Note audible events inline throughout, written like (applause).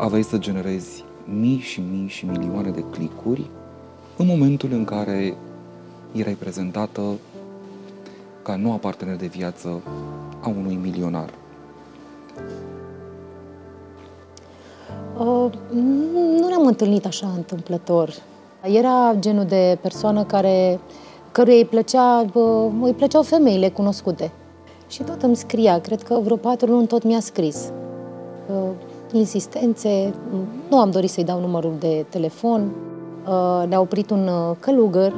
aveai să generezi mii și mii și milioane de clicuri în momentul în care erai prezentată ca noua partener de viață a unui milionar? Uh, nu ne-am întâlnit așa întâmplător. Era genul de persoană care, căruia îi, plăcea, uh, îi plăceau femeile cunoscute. Și tot îmi scria, cred că vreo patru luni tot mi-a scris. Uh, insistențe, nu am dorit să-i dau numărul de telefon. Uh, ne-a oprit un uh, călugăr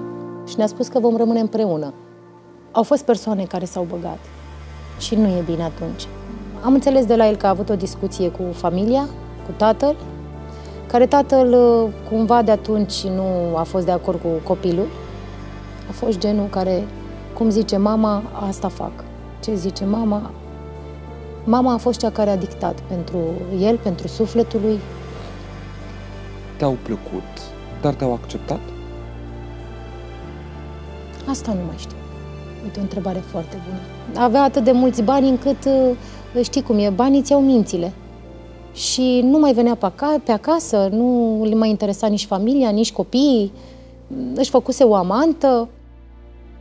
și ne-a spus că vom rămâne împreună. Au fost persoane care s-au băgat și nu e bine atunci. Am înțeles de la el că a avut o discuție cu familia, cu tatăl, care tatăl uh, cumva de atunci nu a fost de acord cu copilul. A fost genul care, cum zice mama, asta fac. Ce zice mama? Mama a fost cea care a dictat pentru el, pentru sufletul lui. Te-au plăcut, dar te-au acceptat? Asta nu mai știu. Uite, o întrebare foarte bună. Avea atât de mulți bani încât, uh, știi cum e, banii ți-au mințile. Și nu mai venea pe, acasă, pe acasă, nu le mai interesa nici familia, nici copiii, își făcuse o amantă.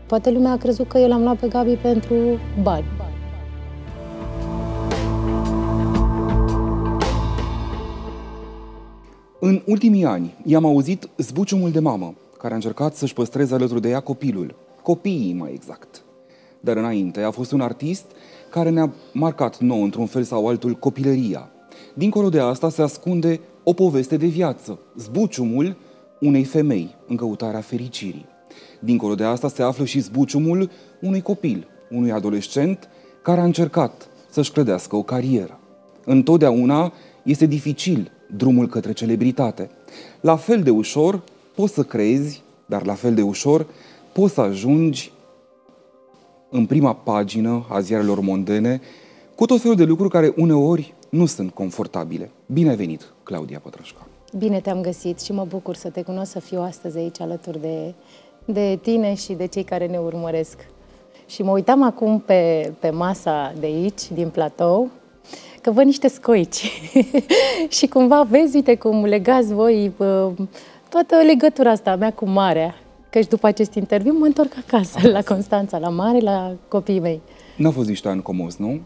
Poate lumea a crezut că eu l-am luat pe Gabi pentru bani. În ultimii ani i-am auzit zbuciumul de mamă, care a încercat să-și păstreze alături de ea copilul, copiii mai exact. Dar înainte a fost un artist care ne-a marcat nou într-un fel sau altul copilăria. Dincolo de asta se ascunde o poveste de viață, zbuciumul unei femei în căutarea fericirii. Dincolo de asta se află și zbuciumul unui copil, unui adolescent care a încercat să-și clădească o carieră. Întotdeauna este dificil drumul către celebritate. La fel de ușor poți să crezi, dar la fel de ușor poți să ajungi în prima pagină a ziarelor mondene cu tot felul de lucruri care uneori nu sunt confortabile. Bine ai venit, Claudia Pătrășca! Bine te-am găsit și mă bucur să te cunosc, să fiu astăzi aici alături de, de tine și de cei care ne urmăresc. Și mă uitam acum pe, pe masa de aici, din platou, că văd niște scoici. (laughs) și cumva vezi, uite, cum legați voi toată legătura asta mea cu marea. Căci după acest interviu mă întorc acasă, (laughs) la Constanța, la mare, la copiii mei. N-au fost niște ani comos, nu?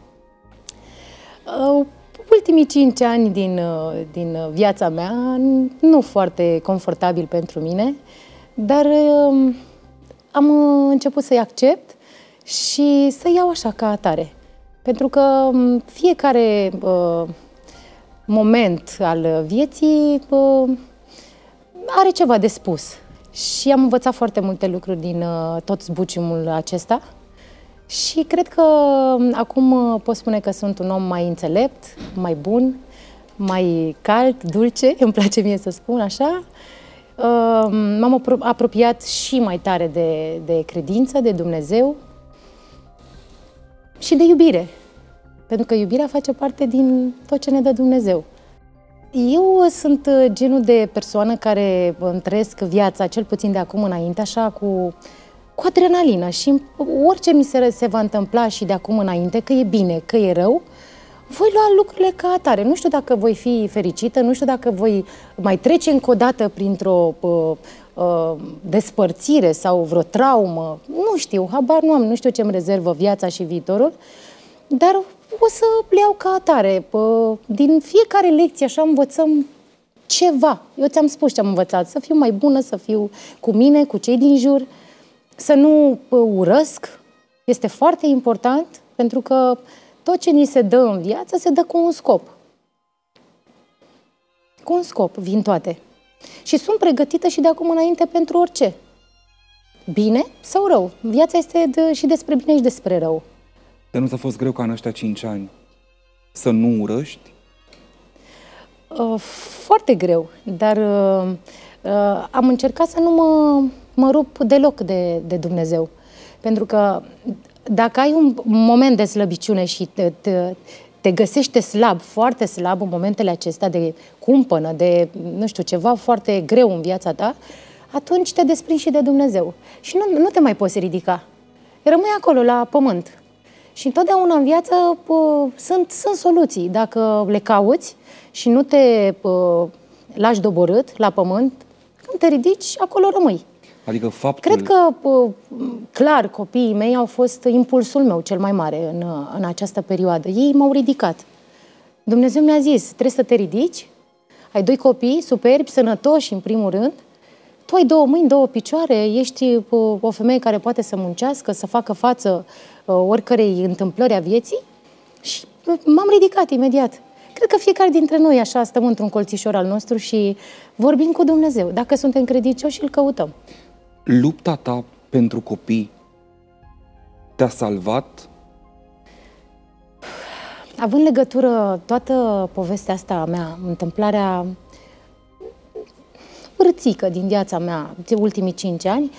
Uh, ultimii cinci ani din, uh, din viața mea, nu foarte confortabil pentru mine, dar uh, am început să-i accept și să iau așa ca atare. Pentru că um, fiecare uh, moment al vieții uh, are ceva de spus. Și am învățat foarte multe lucruri din uh, tot zbuciumul acesta. Și cred că um, acum uh, pot spune că sunt un om mai înțelept, mai bun, mai cald, dulce, (laughs) îmi place mie să spun așa. Uh, m-am apropiat și mai tare de, de credință, de Dumnezeu și de iubire. Pentru că iubirea face parte din tot ce ne dă Dumnezeu. Eu sunt uh, genul de persoană care îmi trăiesc viața, cel puțin de acum înainte, așa cu, cu adrenalină și orice mi se, se va întâmpla și de acum înainte, că e bine, că e rău, voi lua lucrurile ca atare. Nu știu dacă voi fi fericită, nu știu dacă voi mai trece încă o dată printr-o uh, uh, despărțire sau vreo traumă. Nu știu, habar nu am, nu știu ce-mi rezervă viața și viitorul, dar o să le iau ca atare. Din fiecare lecție așa învățăm ceva. Eu ți-am spus ce am învățat, să fiu mai bună, să fiu cu mine, cu cei din jur, să nu urăsc. Este foarte important pentru că tot ce ni se dă în viață se dă cu un scop. Cu un scop vin toate. Și sunt pregătită și de acum înainte pentru orice. Bine sau rău. Viața este de, și despre bine și despre rău. Dar nu ți-a fost greu ca în ăștia cinci ani să nu urăști? Uh, foarte greu, dar uh, uh, am încercat să nu mă, mă rup deloc de, de Dumnezeu. Pentru că dacă ai un moment de slăbiciune și te, te, te găsește slab, foarte slab în momentele acestea de cumpănă, de, nu știu, ceva foarte greu în viața ta, atunci te desprinzi și de Dumnezeu. Și nu, nu te mai poți ridica. Rămâi acolo, la pământ. Și întotdeauna în viață pă, sunt, sunt soluții. Dacă le cauți și nu te pă, lași doborât la pământ, când te ridici, acolo rămâi. Adică faptul... Cred că, pă, clar, copiii mei au fost impulsul meu cel mai mare în, în această perioadă. Ei m-au ridicat. Dumnezeu mi-a zis, trebuie să te ridici, ai doi copii superbi, sănătoși în primul rând, tu ai două mâini, două picioare, ești o femeie care poate să muncească, să facă față oricărei întâmplări a vieții și m-am ridicat imediat. Cred că fiecare dintre noi așa stăm într-un colțișor al nostru și vorbim cu Dumnezeu. Dacă suntem credincioși, îl căutăm. Lupta ta pentru copii te-a salvat? Având legătură toată povestea asta a mea, întâmplarea părțică din viața mea, de ultimii cinci ani,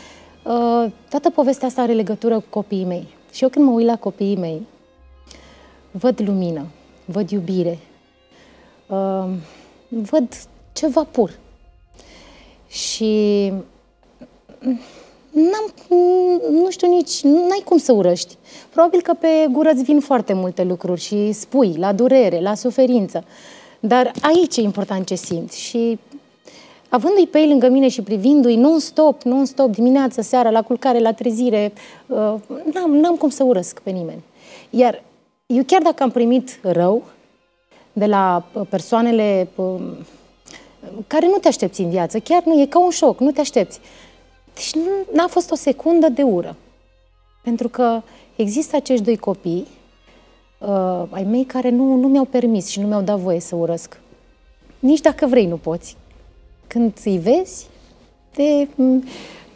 uh, toată povestea asta are legătură cu copiii mei. Și eu când mă uit la copiii mei, văd lumină, văd iubire, uh, văd ceva pur. Și n-am, nu știu nici, n-ai cum să urăști. Probabil că pe gură îți vin foarte multe lucruri și spui la durere, la suferință. Dar aici e important ce simți și avându-i pe ei lângă mine și privindu-i non-stop, non-stop, dimineața, seara, la culcare, la trezire, uh, n-am, n-am cum să urăsc pe nimeni. Iar eu chiar dacă am primit rău de la uh, persoanele uh, care nu te aștepți în viață, chiar nu, e ca un șoc, nu te aștepți. Deci nu a fost o secundă de ură. Pentru că există acești doi copii uh, ai mei care nu, nu mi-au permis și nu mi-au dat voie să urăsc. Nici dacă vrei nu poți când îi vezi, te,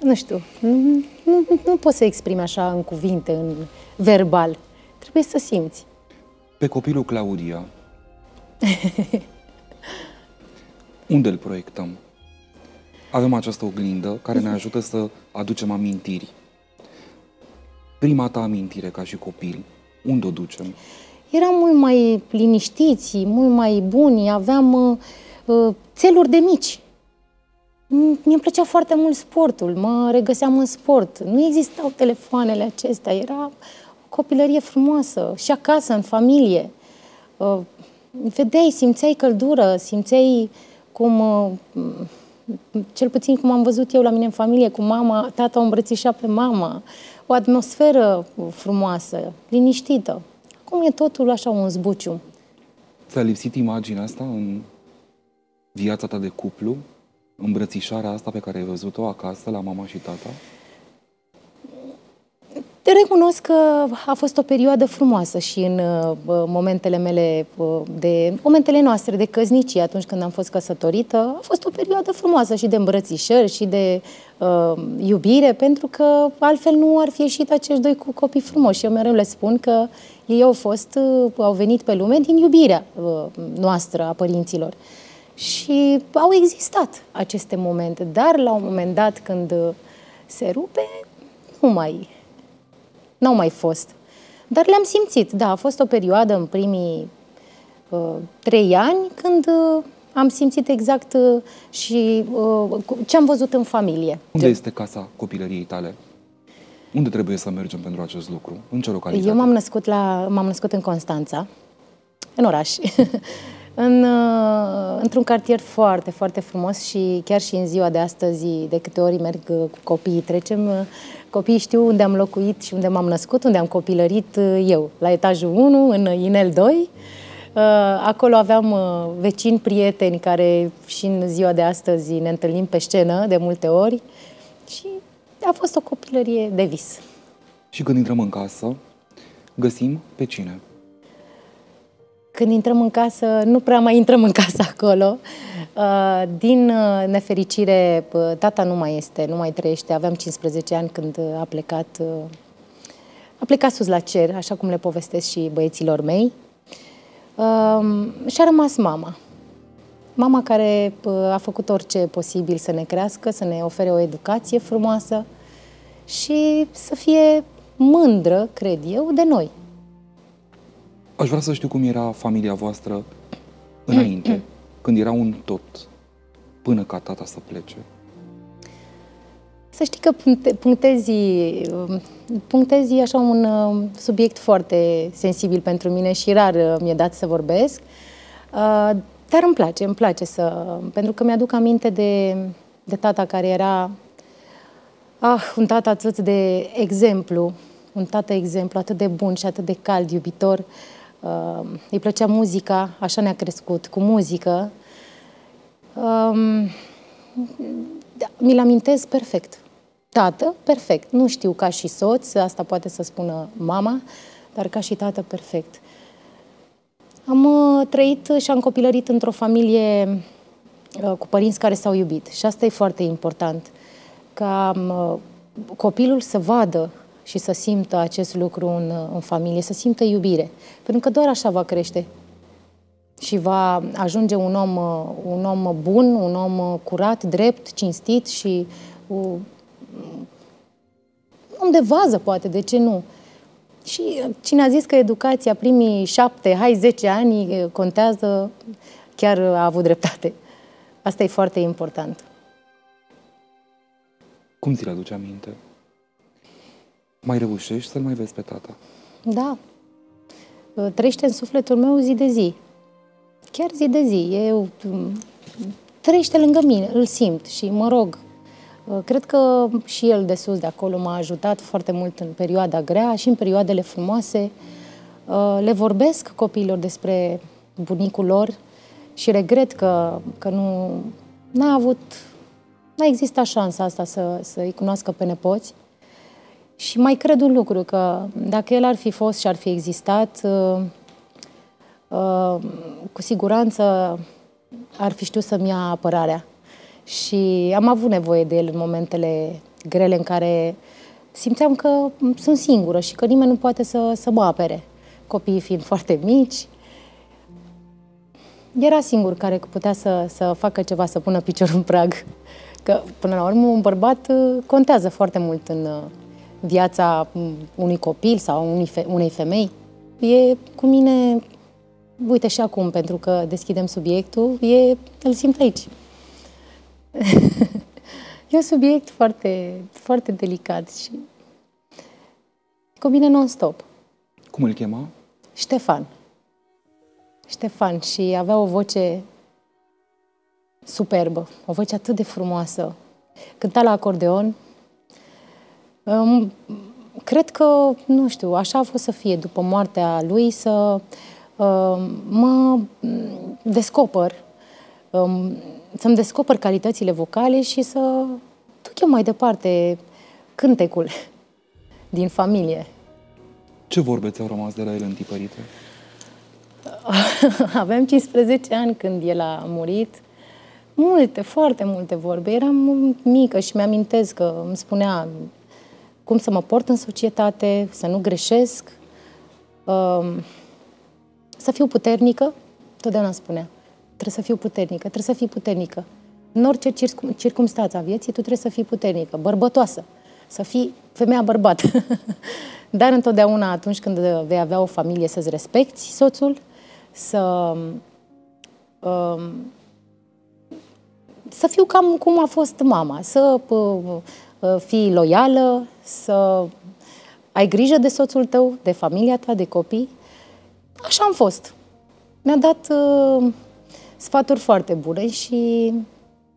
nu știu, nu, nu, nu poți să exprimi așa în cuvinte, în verbal. Trebuie să simți. Pe copilul Claudia, (laughs) unde îl proiectăm? Avem această oglindă care ne ajută să aducem amintiri. Prima ta amintire ca și copil, unde o ducem? Eram mult mai liniștiți, mult mai buni, aveam uh, uh țeluri de mici. Mi-a plăcea foarte mult sportul, mă regăseam în sport. Nu existau telefoanele acestea, era o copilărie frumoasă și acasă, în familie. Uh, vedeai, simțeai căldură, simțeai cum, uh, cel puțin cum am văzut eu la mine în familie, cu mama, tata o îmbrățișa pe mama, o atmosferă frumoasă, liniștită. Acum e totul așa un zbuciu. Ți-a lipsit imaginea asta în viața ta de cuplu? îmbrățișarea asta pe care ai văzut-o acasă la mama și tata? Te recunosc că a fost o perioadă frumoasă și în uh, momentele mele, uh, de momentele noastre de căznicie, atunci când am fost căsătorită, a fost o perioadă frumoasă și de îmbrățișări și de uh, iubire, pentru că altfel nu ar fi ieșit acești doi cu copii frumoși. Eu mereu le spun că ei au fost, uh, au venit pe lume din iubirea uh, noastră a părinților. Și au existat aceste momente, dar la un moment dat când se rupe, nu mai, n-au mai fost. Dar le-am simțit, da, a fost o perioadă în primii uh, trei ani când uh, am simțit exact uh, și uh, ce am văzut în familie. Unde este casa copilăriei tale? Unde trebuie să mergem pentru acest lucru? În ce localitate? Eu m-am născut, la, m-am născut în Constanța, în oraș. (laughs) în, uh, într-un cartier foarte, foarte frumos și chiar și în ziua de astăzi, de câte ori merg uh, cu copiii, trecem, uh, copiii știu unde am locuit și unde m-am născut, unde am copilărit eu, la etajul 1, în Inel 2. Acolo aveam vecini, prieteni care și în ziua de astăzi ne întâlnim pe scenă de multe ori și a fost o copilărie de vis. Și când intrăm în casă, găsim pe cine? Când intrăm în casă, nu prea mai intrăm în casă acolo. Uh, din uh, nefericire, uh, tata nu mai este, nu mai trăiește. Aveam 15 ani când a plecat, a plecat sus la cer, așa cum le povestesc și băieților mei. Și a rămas mama. Mama care a făcut orice posibil să ne crească, să ne ofere o educație frumoasă și să fie mândră, cred eu, de noi. Aș vrea să știu cum era familia voastră înainte, când era un tot, până ca tata să plece. Să știi că punctezi, punctezi așa un uh, subiect foarte sensibil pentru mine și rar uh, mi-e dat să vorbesc. Uh, dar îmi place, îmi place să... Pentru că mi-aduc aminte de, de tata care era ah, un tată atât de exemplu, un tată exemplu atât de bun și atât de cald, iubitor. Uh, îi plăcea muzica, așa ne-a crescut, cu muzică. Um, mi-l amintesc perfect. Tată, perfect. Nu știu ca și soț, asta poate să spună mama, dar ca și tată, perfect. Am uh, trăit și am copilărit într-o familie uh, cu părinți care s-au iubit și asta e foarte important. Ca uh, copilul să vadă și să simtă acest lucru în, în familie, să simtă iubire. Pentru că doar așa va crește și va ajunge un om, un om bun, un om curat, drept, cinstit și un om de vază, poate, de ce nu? Și cine a zis că educația primii șapte, hai, zece ani contează, chiar a avut dreptate. Asta e foarte important. Cum ți-l aduce aminte? Mai reușești să-l mai vezi pe tata? Da. Trăiește în sufletul meu zi de zi. Chiar zi de zi. Eu trăiește lângă mine, îl simt și mă rog Uh, cred că și el de sus, de acolo, m-a ajutat foarte mult în perioada grea și în perioadele frumoase. Uh, le vorbesc copiilor despre bunicul lor și regret că, că nu n-a avut, n-a existat șansa asta să, să-i cunoască pe nepoți. Și mai cred un lucru, că dacă el ar fi fost și ar fi existat, uh, cu siguranță ar fi știut să-mi ia apărarea și am avut nevoie de el în momentele grele în care simțeam că sunt singură și că nimeni nu poate să, să mă apere. Copiii fiind foarte mici, era singur care putea să, să facă ceva, să pună piciorul în prag. Că, până la urmă, un bărbat uh, contează foarte mult în uh, viața unui copil sau unei femei. E cu mine, uite și acum, pentru că deschidem subiectul, e, îl simt aici. (laughs) e un subiect foarte, foarte delicat și cu mine non-stop. Cum îl chema? Ștefan. Ștefan și avea o voce superbă, o voce atât de frumoasă. Cânta la acordeon. Um, cred că, nu știu, așa a fost să fie după moartea lui, să uh, mă descoper um, să-mi descoper calitățile vocale și să duc eu mai departe cântecul din familie. Ce vorbe ți-au rămas de la el întipărite? (laughs) Aveam 15 ani când el a murit. Multe, foarte multe vorbe. Eram mică și mi-amintesc că îmi spunea cum să mă port în societate, să nu greșesc, um, să fiu puternică, totdeauna spunea. Trebuie să fiu puternică, trebuie să fii puternică. În orice circum, circumstanță a vieții, tu trebuie să fii puternică, bărbătoasă, să fii femeia bărbat. (laughs) Dar întotdeauna atunci când vei avea o familie să-ți respecti soțul, să um, să fiu cam cum a fost mama, să uh, uh, fii loială, să ai grijă de soțul tău, de familia ta, de copii. Așa am fost. Mi-a dat uh, sfaturi foarte bune și,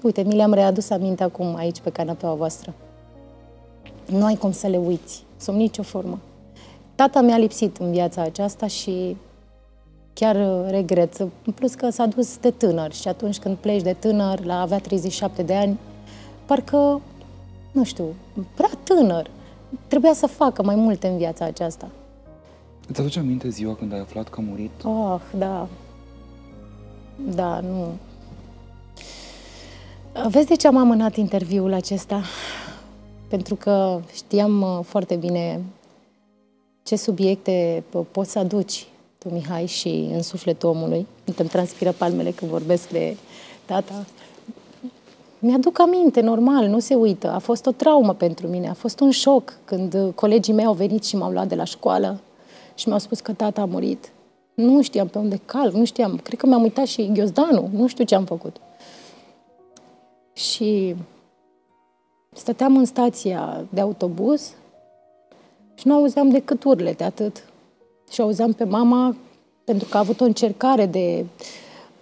uite, mi le-am readus aminte acum aici pe canapeaua voastră. Nu ai cum să le uiți, sub nicio formă. Tata mi-a lipsit în viața aceasta și chiar regret. În plus că s-a dus de tânăr și atunci când pleci de tânăr, la avea 37 de ani, parcă, nu știu, prea tânăr. Trebuia să facă mai multe în viața aceasta. Îți aduce aminte ziua când ai aflat că a murit? Oh, da. Da, nu. Vezi de ce am amânat interviul acesta? Pentru că știam uh, foarte bine ce subiecte poți să aduci tu, Mihai, și în sufletul omului. Îmi transpiră palmele când vorbesc de tata. Mi-aduc aminte, normal, nu se uită. A fost o traumă pentru mine, a fost un șoc când colegii mei au venit și m-au luat de la școală și mi-au spus că tata a murit. Nu știam pe unde cal, nu știam. Cred că mi-am uitat și ghiozdanul, nu știu ce am făcut. Și Stăteam în stația de autobuz și nu auzeam decât urlete, atât. Și auzeam pe mama, pentru că a avut o încercare de,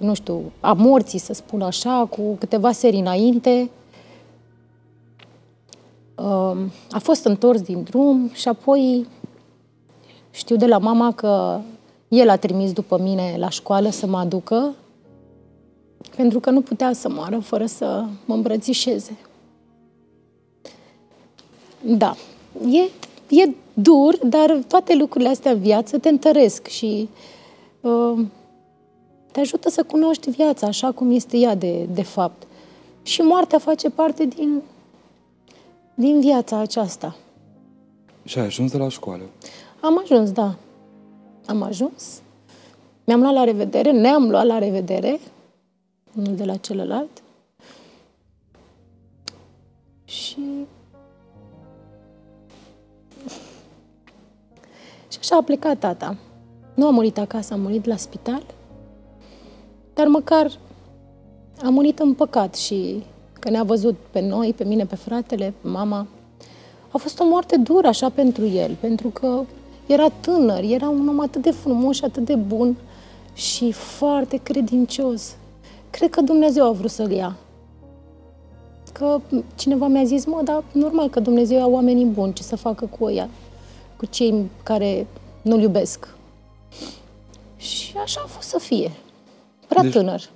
nu știu, a morții, să spun așa, cu câteva serii înainte. Um, a fost întors din drum și apoi știu de la mama că el a trimis după mine la școală să mă aducă, pentru că nu putea să moară fără să mă îmbrățișeze. Da, e, e dur, dar toate lucrurile astea în viață te întăresc și uh, te ajută să cunoști viața așa cum este ea de, de fapt. Și moartea face parte din, din viața aceasta. Și ai ajuns de la școală? Am ajuns, da. Am ajuns. Mi-am luat la revedere, ne-am luat la revedere, unul de la celălalt. Și (laughs) Și așa a plecat tata. Nu a murit acasă, a murit la spital, dar măcar a murit în păcat și că ne-a văzut pe noi, pe mine, pe fratele, pe mama. A fost o moarte dură așa pentru el, pentru că era tânăr, era un om atât de frumos și atât de bun și foarte credincios. Cred că Dumnezeu a vrut să-l ia. Că cineva mi-a zis, mă, dar normal că Dumnezeu ia oamenii buni, ce să facă cu ea cu cei care nu-l iubesc. Și așa a fost să fie. Prea deci, tânăr.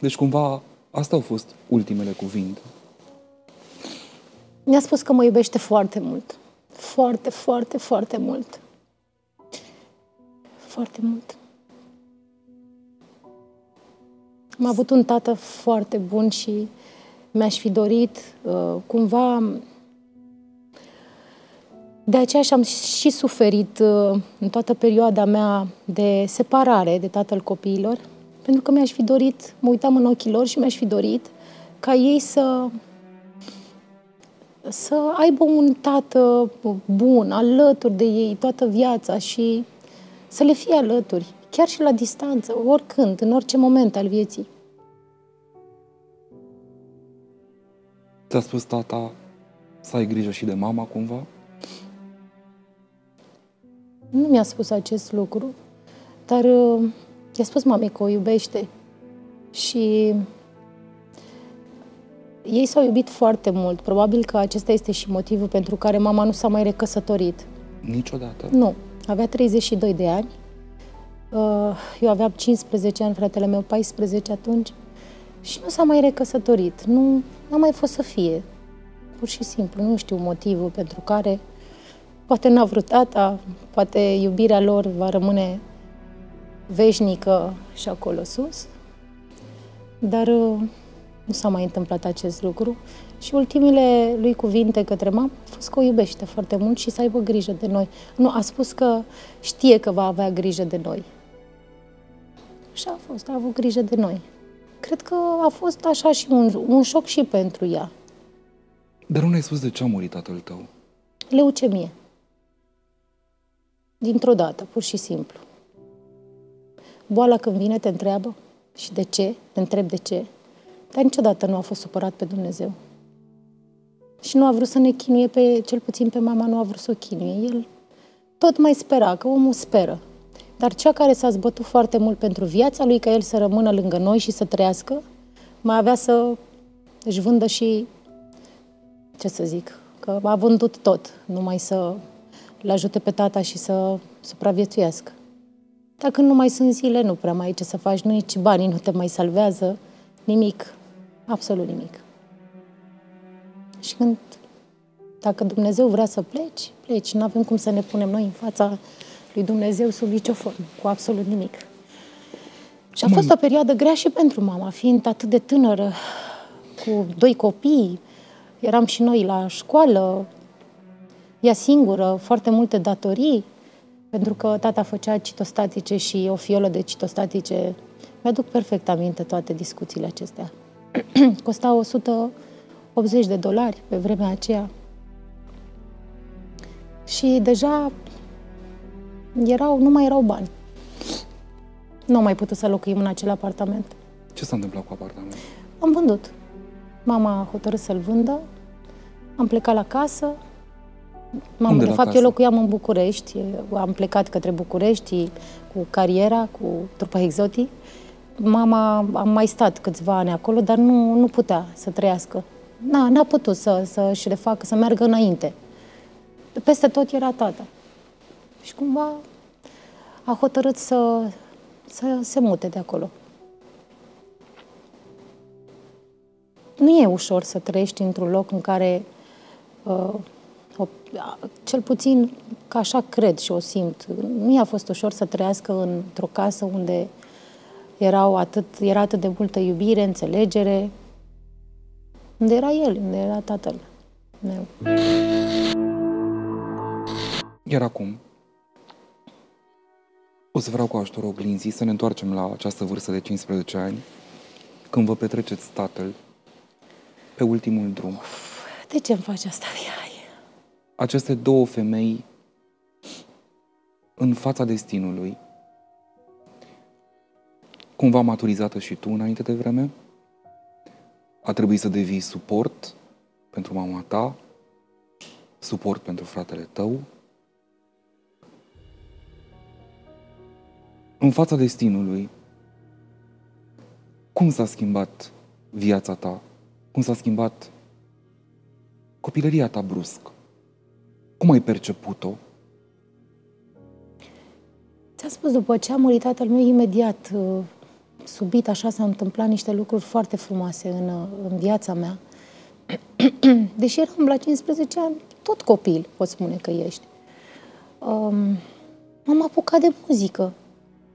Deci cumva asta au fost ultimele cuvinte. Mi-a spus că mă iubește foarte mult. Foarte, foarte, foarte mult. Foarte mult. Am avut un tată foarte bun și mi-aș fi dorit uh, cumva de aceea și-am și suferit uh, în toată perioada mea de separare de tatăl copiilor, pentru că mi-aș fi dorit, mă uitam în ochii lor și mi-aș fi dorit ca ei să să aibă un tată bun, alături de ei toată viața și să le fie alături, chiar și la distanță, oricând, în orice moment al vieții. Ți-a spus tata să ai grijă și de mama cumva? Nu mi-a spus acest lucru, dar uh, i-a spus mamei că o iubește. Și ei s-au iubit foarte mult. Probabil că acesta este și motivul pentru care mama nu s-a mai recăsătorit. Niciodată? Nu. Avea 32 de ani. Uh, eu aveam 15 ani, fratele meu 14 atunci. Și nu s-a mai recăsătorit. Nu a mai fost să fie. Pur și simplu. Nu știu motivul pentru care Poate n-a vrut tata, poate iubirea lor va rămâne veșnică și acolo sus. Dar uh, nu s-a mai întâmplat acest lucru. Și ultimile lui cuvinte către mama a fost că o iubește foarte mult și să aibă grijă de noi. Nu, a spus că știe că va avea grijă de noi. Și a fost, a avut grijă de noi. Cred că a fost așa și un, un șoc și pentru ea. Dar nu ne-ai spus de ce a murit tatăl tău? Leucemie. Dintr-o dată, pur și simplu. Boala când vine te întreabă și de ce, te întreb de ce, dar niciodată nu a fost supărat pe Dumnezeu. Și nu a vrut să ne chinuie pe, cel puțin pe mama, nu a vrut să o chinuie. El tot mai spera, că omul speră. Dar cea care s-a zbătut foarte mult pentru viața lui, ca el să rămână lângă noi și să trăiască, mai avea să își vândă și, ce să zic, că a vândut tot, numai să le ajute pe tata și să supraviețuiască. Dacă nu mai sunt zile, nu prea mai ai ce să faci, nu nici banii nu te mai salvează, nimic, absolut nimic. Și când, dacă Dumnezeu vrea să pleci, pleci. Nu avem cum să ne punem noi în fața lui Dumnezeu sub nicio formă, cu absolut nimic. Și a fost o perioadă grea și pentru mama, fiind atât de tânără, cu doi copii, eram și noi la școală, ea singură, foarte multe datorii, pentru că tata făcea citostatice și o fiolă de citostatice. Mi-aduc perfect aminte toate discuțiile acestea. (clears throat) Costa 180 de dolari pe vremea aceea. Și deja erau, nu mai erau bani. Nu am mai putut să locuim în acel apartament. Ce s-a întâmplat cu apartamentul? Am vândut. Mama a hotărât să-l vândă Am plecat la casă. Mamă, Unde de fapt, casă? eu locuiam în București. Am plecat către București cu cariera, cu trupa exotic. Mama am mai stat câțiva ani acolo, dar nu, nu putea să trăiască. N-a, n-a putut să, să-și refacă, să meargă înainte. Peste tot era tata. Și cumva a hotărât să, să se mute de acolo. Nu e ușor să trăiești într-un loc în care, uh, o, cel puțin ca așa cred și o simt, nu i-a fost ușor să trăiască într-o casă unde erau atât, era atât de multă iubire, înțelegere, unde era el, unde era tatăl meu. Iar acum, o să vreau cu ajutorul oglinzii să ne întoarcem la această vârstă de 15 ani, când vă petreceți tatăl pe ultimul drum. De ce îmi faci asta, Mihai? Aceste două femei în fața destinului, cumva maturizată și tu înainte de vreme, a trebuit să devii suport pentru mama ta, suport pentru fratele tău, în fața destinului, cum s-a schimbat viața ta? Cum s-a schimbat copilăria ta brusc? Cum ai perceput-o? Ți-am spus, după ce a murit tatăl meu, imediat, uh, subit, așa s-au întâmplat niște lucruri foarte frumoase în, uh, în viața mea. (clears throat) Deși eram la 15 ani, tot copil, pot spune că ești. Um, m-am apucat de muzică.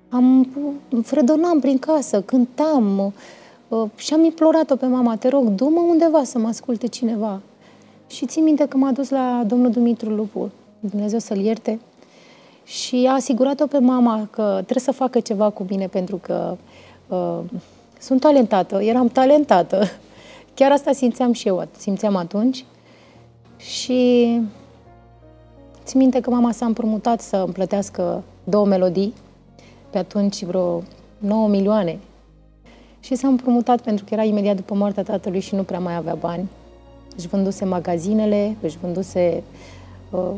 Am, fredonam prin casă, cântam uh, și am implorat-o pe mama, te rog, du-mă undeva să mă asculte cineva. Și țin minte că m-a dus la domnul Dumitru Lupu, Dumnezeu să-l ierte, și a asigurat-o pe mama că trebuie să facă ceva cu mine pentru că uh, sunt talentată, eram talentată. (laughs) Chiar asta simțeam și eu, simțeam atunci. Și țin minte că mama s-a împrumutat să îmi plătească două melodii pe atunci vreo 9 milioane. Și s-a împrumutat pentru că era imediat după moartea tatălui și nu prea mai avea bani. Își vânduse magazinele, își vânduse, uh,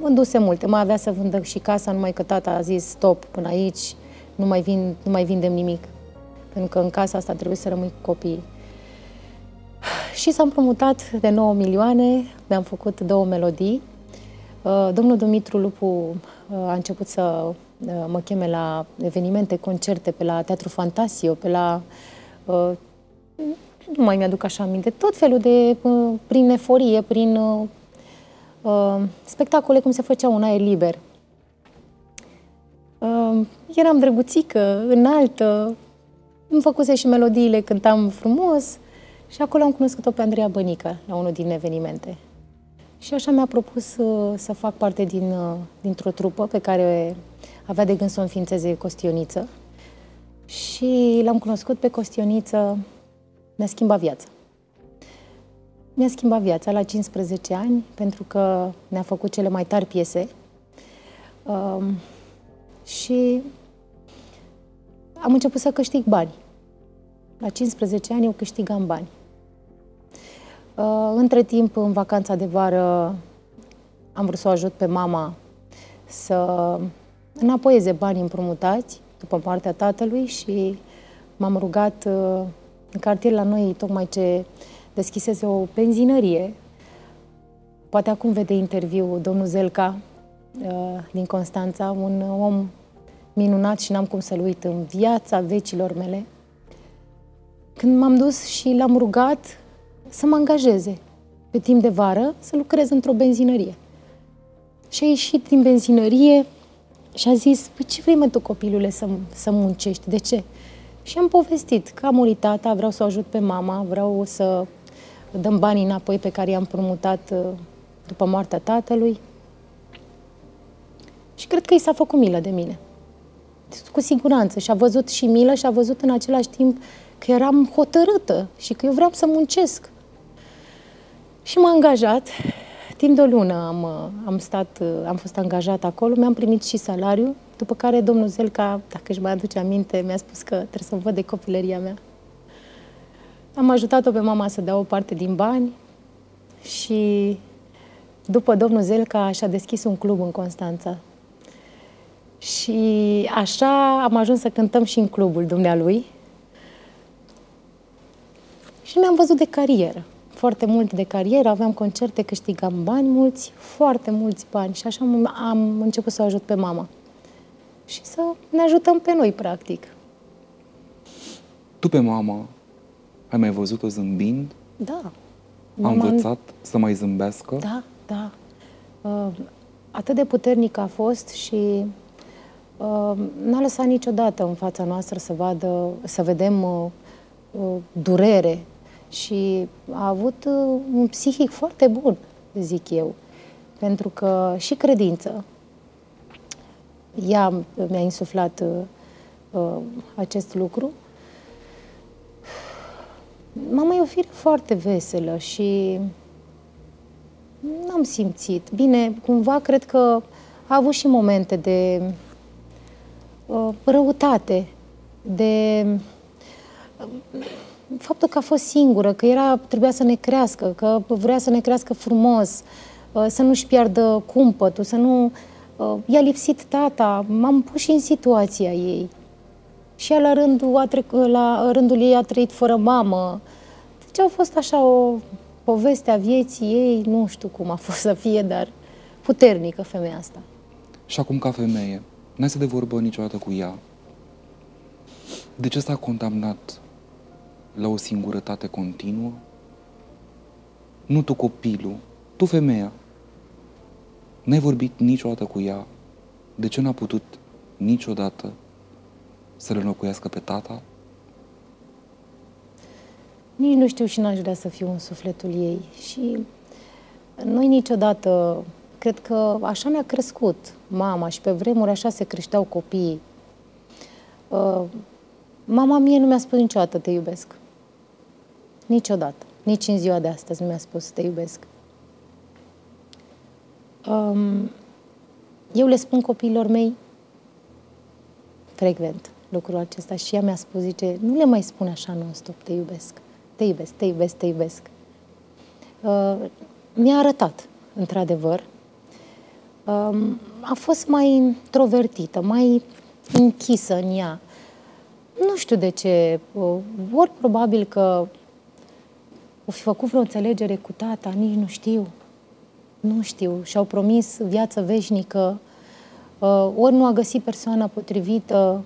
vânduse multe. Mai avea să vândă și casa, numai că tata a zis stop până aici, nu mai, vin, nu mai vindem nimic. Pentru că în casa asta trebuie să rămâi cu copiii. Și s-a împrumutat de 9 milioane, mi-am făcut două melodii. Uh, domnul Dumitru Lupu uh, a început să Uh, mă cheme la evenimente, concerte, pe la Teatru Fantasio, pe la... Uh, nu mai mi-aduc așa aminte, tot felul de... Uh, prin eforie, prin spectacole cum se făceau un aer liber. Eram drăguțică, înaltă, îmi făcuse și melodiile, cântam frumos și acolo am cunoscut-o pe Andreea Bănică la unul din evenimente. Și așa mi-a propus să, să fac parte din, dintr-o trupă pe care avea de gând să o înființeze Costioniță și l-am cunoscut pe Costioniță, mi-a schimbat viața. Mi-a schimbat viața la 15 ani pentru că ne-a făcut cele mai tari piese um, și am început să câștig bani. La 15 ani eu câștigam bani. Uh, între timp, în vacanța de vară, am vrut să o ajut pe mama să înapoieze banii împrumutați după moartea tatălui și m-am rugat uh, în cartier la noi, tocmai ce deschisese o benzinărie. Poate acum vede interviu domnul Zelca uh, din Constanța, un om minunat și n-am cum să-l uit în viața vecilor mele. Când m-am dus și l-am rugat să mă angajeze pe timp de vară să lucrez într-o benzinărie. Și a ieșit din benzinărie și a zis, păi ce vrei mă tu copilule să, să muncești, de ce? Și am povestit că a murit tata, vreau să o ajut pe mama, vreau să dăm banii înapoi pe care i-am promutat uh, după moartea tatălui. Și cred că i s-a făcut milă de mine. Cu siguranță. Și a văzut și milă și a văzut în același timp că eram hotărâtă și că eu vreau să muncesc. Și m-a angajat Timp de o lună am, am stat, am fost angajat acolo, mi-am primit și salariu, după care domnul Zelca, dacă își mai aduce aminte, mi-a spus că trebuie să-mi văd de copilăria mea. Am ajutat-o pe mama să dea o parte din bani și după domnul Zelca și-a deschis un club în Constanța. Și așa am ajuns să cântăm și în clubul dumnealui. Și mi-am văzut de carieră, foarte mult de carieră, aveam concerte, câștigam bani mulți, foarte mulți bani și așa am început să o ajut pe mama. Și să ne ajutăm pe noi, practic. Tu pe mama ai mai văzut-o zâmbind? Da. A învățat să mai zâmbească? Da, da. Uh, atât de puternic a fost și uh, n-a lăsat niciodată în fața noastră să vadă, să vedem uh, durere și a avut un psihic foarte bun, zic eu. Pentru că și credință, ea mi-a insuflat acest lucru, Mama e o fire foarte veselă și n-am simțit. Bine, cumva cred că a avut și momente de uh, răutate, de uh, faptul că a fost singură, că era, trebuia să ne crească, că vrea să ne crească frumos, uh, să nu-și piardă cumpătul, să nu... Uh, i-a lipsit tata, m-am pus și în situația ei. Și ea la rândul, a trec, la rândul ei a trăit fără mamă. Deci a fost așa o poveste a vieții ei, nu știu cum a fost să fie, dar puternică femeia asta. Și acum ca femeie, n-ai să de vorbă niciodată cu ea. De ce s-a condamnat la o singurătate continuă? Nu tu copilul, tu femeia. N-ai vorbit niciodată cu ea. De ce n-a putut niciodată să-l înlocuiască pe tata? Nici nu știu și n-aș vrea să fiu în sufletul ei. Și noi niciodată, cred că așa ne-a crescut mama și pe vremuri așa se creșteau copiii. Uh, mama mie nu mi-a spus niciodată te iubesc. Niciodată. Nici în ziua de astăzi nu mi-a spus te iubesc. Um, eu le spun copiilor mei frecvent lucrul acesta și ea mi-a spus, zice, nu le mai spune așa non-stop, te iubesc, te iubesc, te iubesc, te iubesc. Uh, mi-a arătat, într-adevăr. Uh, a fost mai introvertită, mai închisă în ea. Nu știu de ce, uh, ori probabil că o fi făcut vreo înțelegere cu tata, nici nu știu. Nu știu. Și-au promis viață veșnică, uh, ori nu a găsit persoana potrivită,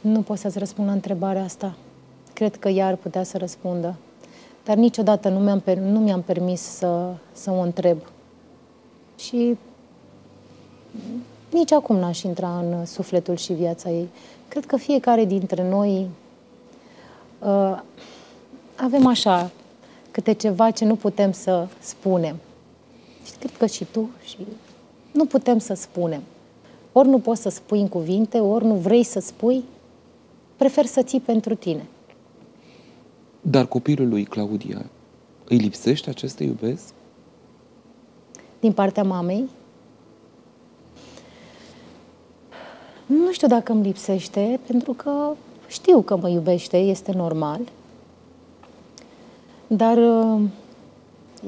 nu pot să-ți răspund la întrebarea asta. Cred că ea ar putea să răspundă. Dar niciodată nu mi-am, nu mi-am permis să, să o întreb. Și nici acum n-aș intra în sufletul și viața ei. Cred că fiecare dintre noi uh, avem așa câte ceva ce nu putem să spunem. Și cred că și tu și nu putem să spunem. Ori nu poți să spui în cuvinte, ori nu vrei să spui, prefer să ții pentru tine. Dar copilul lui Claudia îi lipsește acest te iubesc? Din partea mamei? Nu știu dacă îmi lipsește, pentru că știu că mă iubește, este normal. Dar uh,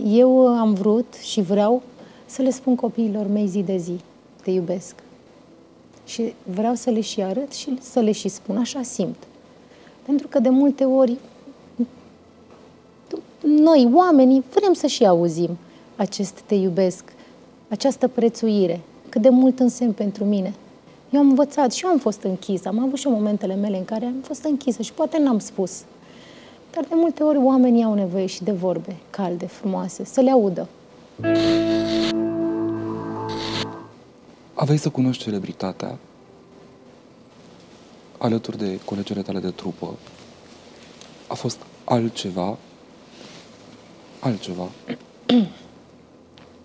eu am vrut și vreau să le spun copiilor mei zi de zi, te iubesc. Și vreau să le și arăt și să le și spun, așa simt. Pentru că de multe ori noi, oamenii, vrem să și auzim acest te iubesc, această prețuire, cât de mult însemn pentru mine. Eu am învățat și eu am fost închisă, am avut și momentele mele în care am fost închisă și poate n-am spus. Dar de multe ori oamenii au nevoie și de vorbe calde, frumoase, să le audă. Aveai să cunoști celebritatea alături de colegele tale de trupă. A fost altceva, altceva. (clears throat)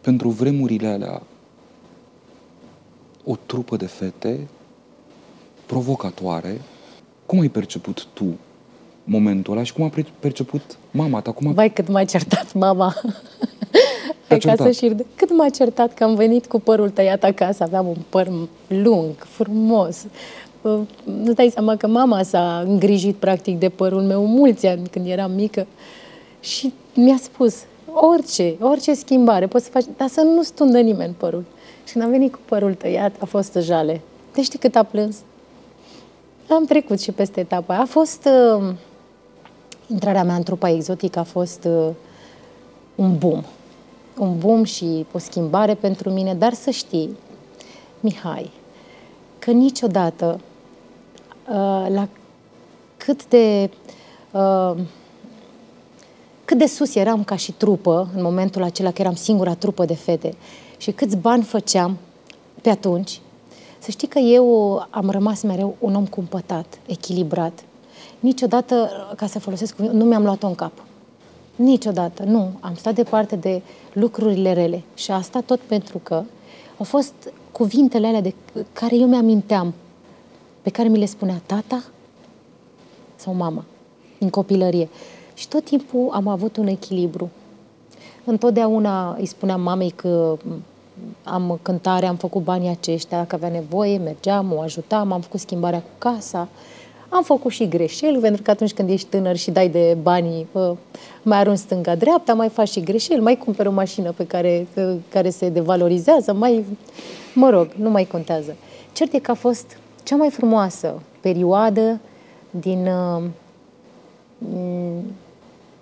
Pentru vremurile alea, o trupă de fete provocatoare, cum ai perceput tu momentul ăla și cum a perceput mama ta? Cum a... Vai, cât m-a certat mama acasă (laughs) și cât m-a certat că am venit cu părul tăiat acasă, aveam un păr lung, frumos. Îți dai seama că mama s-a îngrijit practic de părul meu mulți ani când eram mică Și mi-a spus, orice, orice schimbare poți să faci, dar să nu stundă nimeni părul. Și când am venit cu părul tăiat, a fost jale. Deci știi cât a plâns? Am trecut și peste etapa. A fost... Uh, intrarea mea în trupa exotică a fost uh, un boom. Un boom și o schimbare pentru mine, dar să știi, Mihai, că niciodată uh, la cât de uh, cât de sus eram ca și trupă în momentul acela că eram singura trupă de fete și câți bani făceam pe atunci, să știi că eu am rămas mereu un om cumpătat, echilibrat. Niciodată, ca să folosesc cuvântul, nu mi-am luat-o în cap. Niciodată, nu. Am stat departe de lucrurile rele. Și asta tot pentru că au fost cuvintele alea de care eu mi-aminteam, pe care mi le spunea tata sau mama, în copilărie. Și tot timpul am avut un echilibru. Întotdeauna îi spuneam mamei că am cântare, am făcut banii aceștia, dacă avea nevoie, mergeam, o ajutam, am făcut schimbarea cu casa, am făcut și greșeli, pentru că atunci când ești tânăr și dai de banii, mai arunci stânga-dreapta, mai faci și greșeli, mai cumperi o mașină pe care, care se devalorizează, mai, mă rog, nu mai contează. Cert e că a fost cea mai frumoasă perioadă din,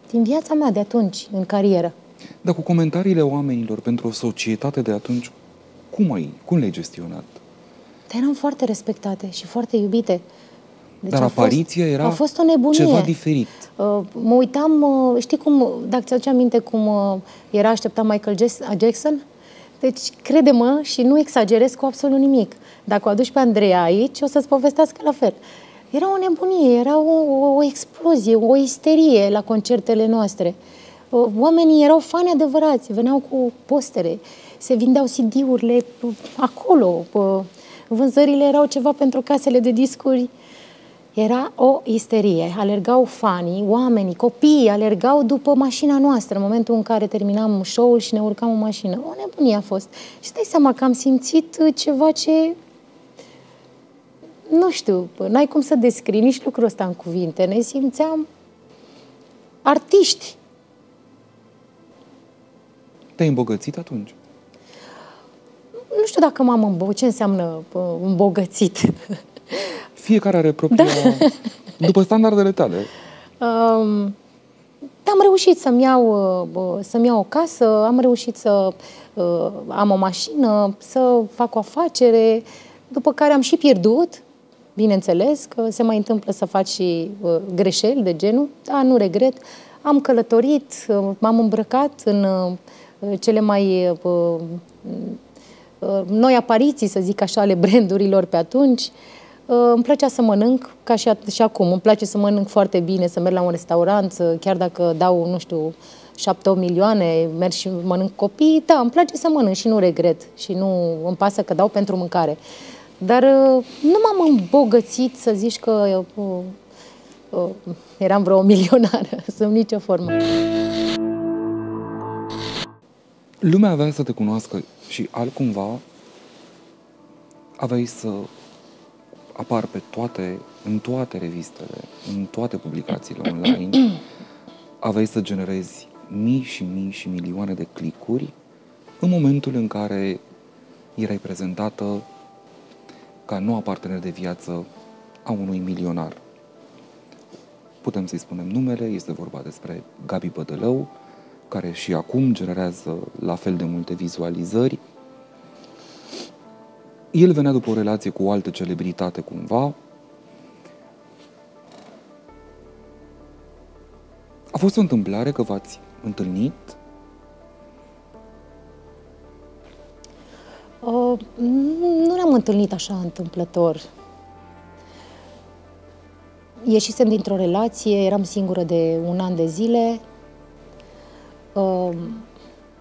din viața mea de atunci, în carieră. Dar cu comentariile oamenilor pentru o societate de atunci, cum, ai, cum le-ai gestionat? Dar eram foarte respectate și foarte iubite. Deci Dar apariția fost, era a fost o nebunie. ceva diferit. Uh, mă uitam, uh, știi cum, dacă ți-aduce aminte cum uh, era așteptat Michael Jackson? Deci, crede-mă și nu exagerez cu absolut nimic. Dacă o aduci pe Andreea aici, o să-ți povestească la fel. Era o nebunie, era o, o, o explozie, o isterie la concertele noastre. Uh, oamenii erau fani adevărați, veneau cu postere, se vindeau CD-urile acolo, vânzările erau ceva pentru casele de discuri. Era o isterie. Alergau fanii, oamenii, copiii, alergau după mașina noastră în momentul în care terminam show-ul și ne urcam în mașină. O nebunie a fost. Și dai seama că am simțit ceva ce nu știu, n-ai cum să descrii nici lucrul ăsta în cuvinte. Ne simțeam artiști te-ai îmbogățit atunci? Nu știu dacă m-am îmbogățit. Ce înseamnă îmbogățit? (laughs) Fiecare are propria... Da. (laughs) După standardele tale. Um, am reușit să-mi iau, să-mi iau o casă, am reușit să uh, am o mașină, să fac o afacere, după care am și pierdut, bineînțeles, că se mai întâmplă să faci și uh, greșeli de genul, dar nu regret. Am călătorit, uh, m-am îmbrăcat în uh, Uh, cele mai uh, uh, noi apariții, să zic așa, ale (laughs) brandurilor pe atunci. Îmi plăcea să mănânc, ca și, și acum. Îmi place să mănânc foarte bine, să merg la un restaurant, chiar dacă dau, nu știu, 7-8 milioane, merg și mănânc copii, da, îmi place să mănânc și nu regret și nu îmi pasă că dau pentru mâncare. Dar nu m-am îmbogățit să zici că uh, uh, eram vreo (laughs) milionară, sub nicio formă. Lumea avea să te cunoască și altcumva aveai să apar pe toate, în toate revistele, în toate publicațiile online, aveai să generezi mii și mii și milioane de clicuri în momentul în care erai prezentată ca noua partener de viață a unui milionar. Putem să-i spunem numele, este vorba despre Gabi Bădălău, care și acum generează la fel de multe vizualizări. El venea după o relație cu o altă celebritate cumva. A fost o întâmplare că v-ați întâlnit? Uh, nu ne-am întâlnit așa întâmplător. Ieșisem dintr-o relație, eram singură de un an de zile, Uh,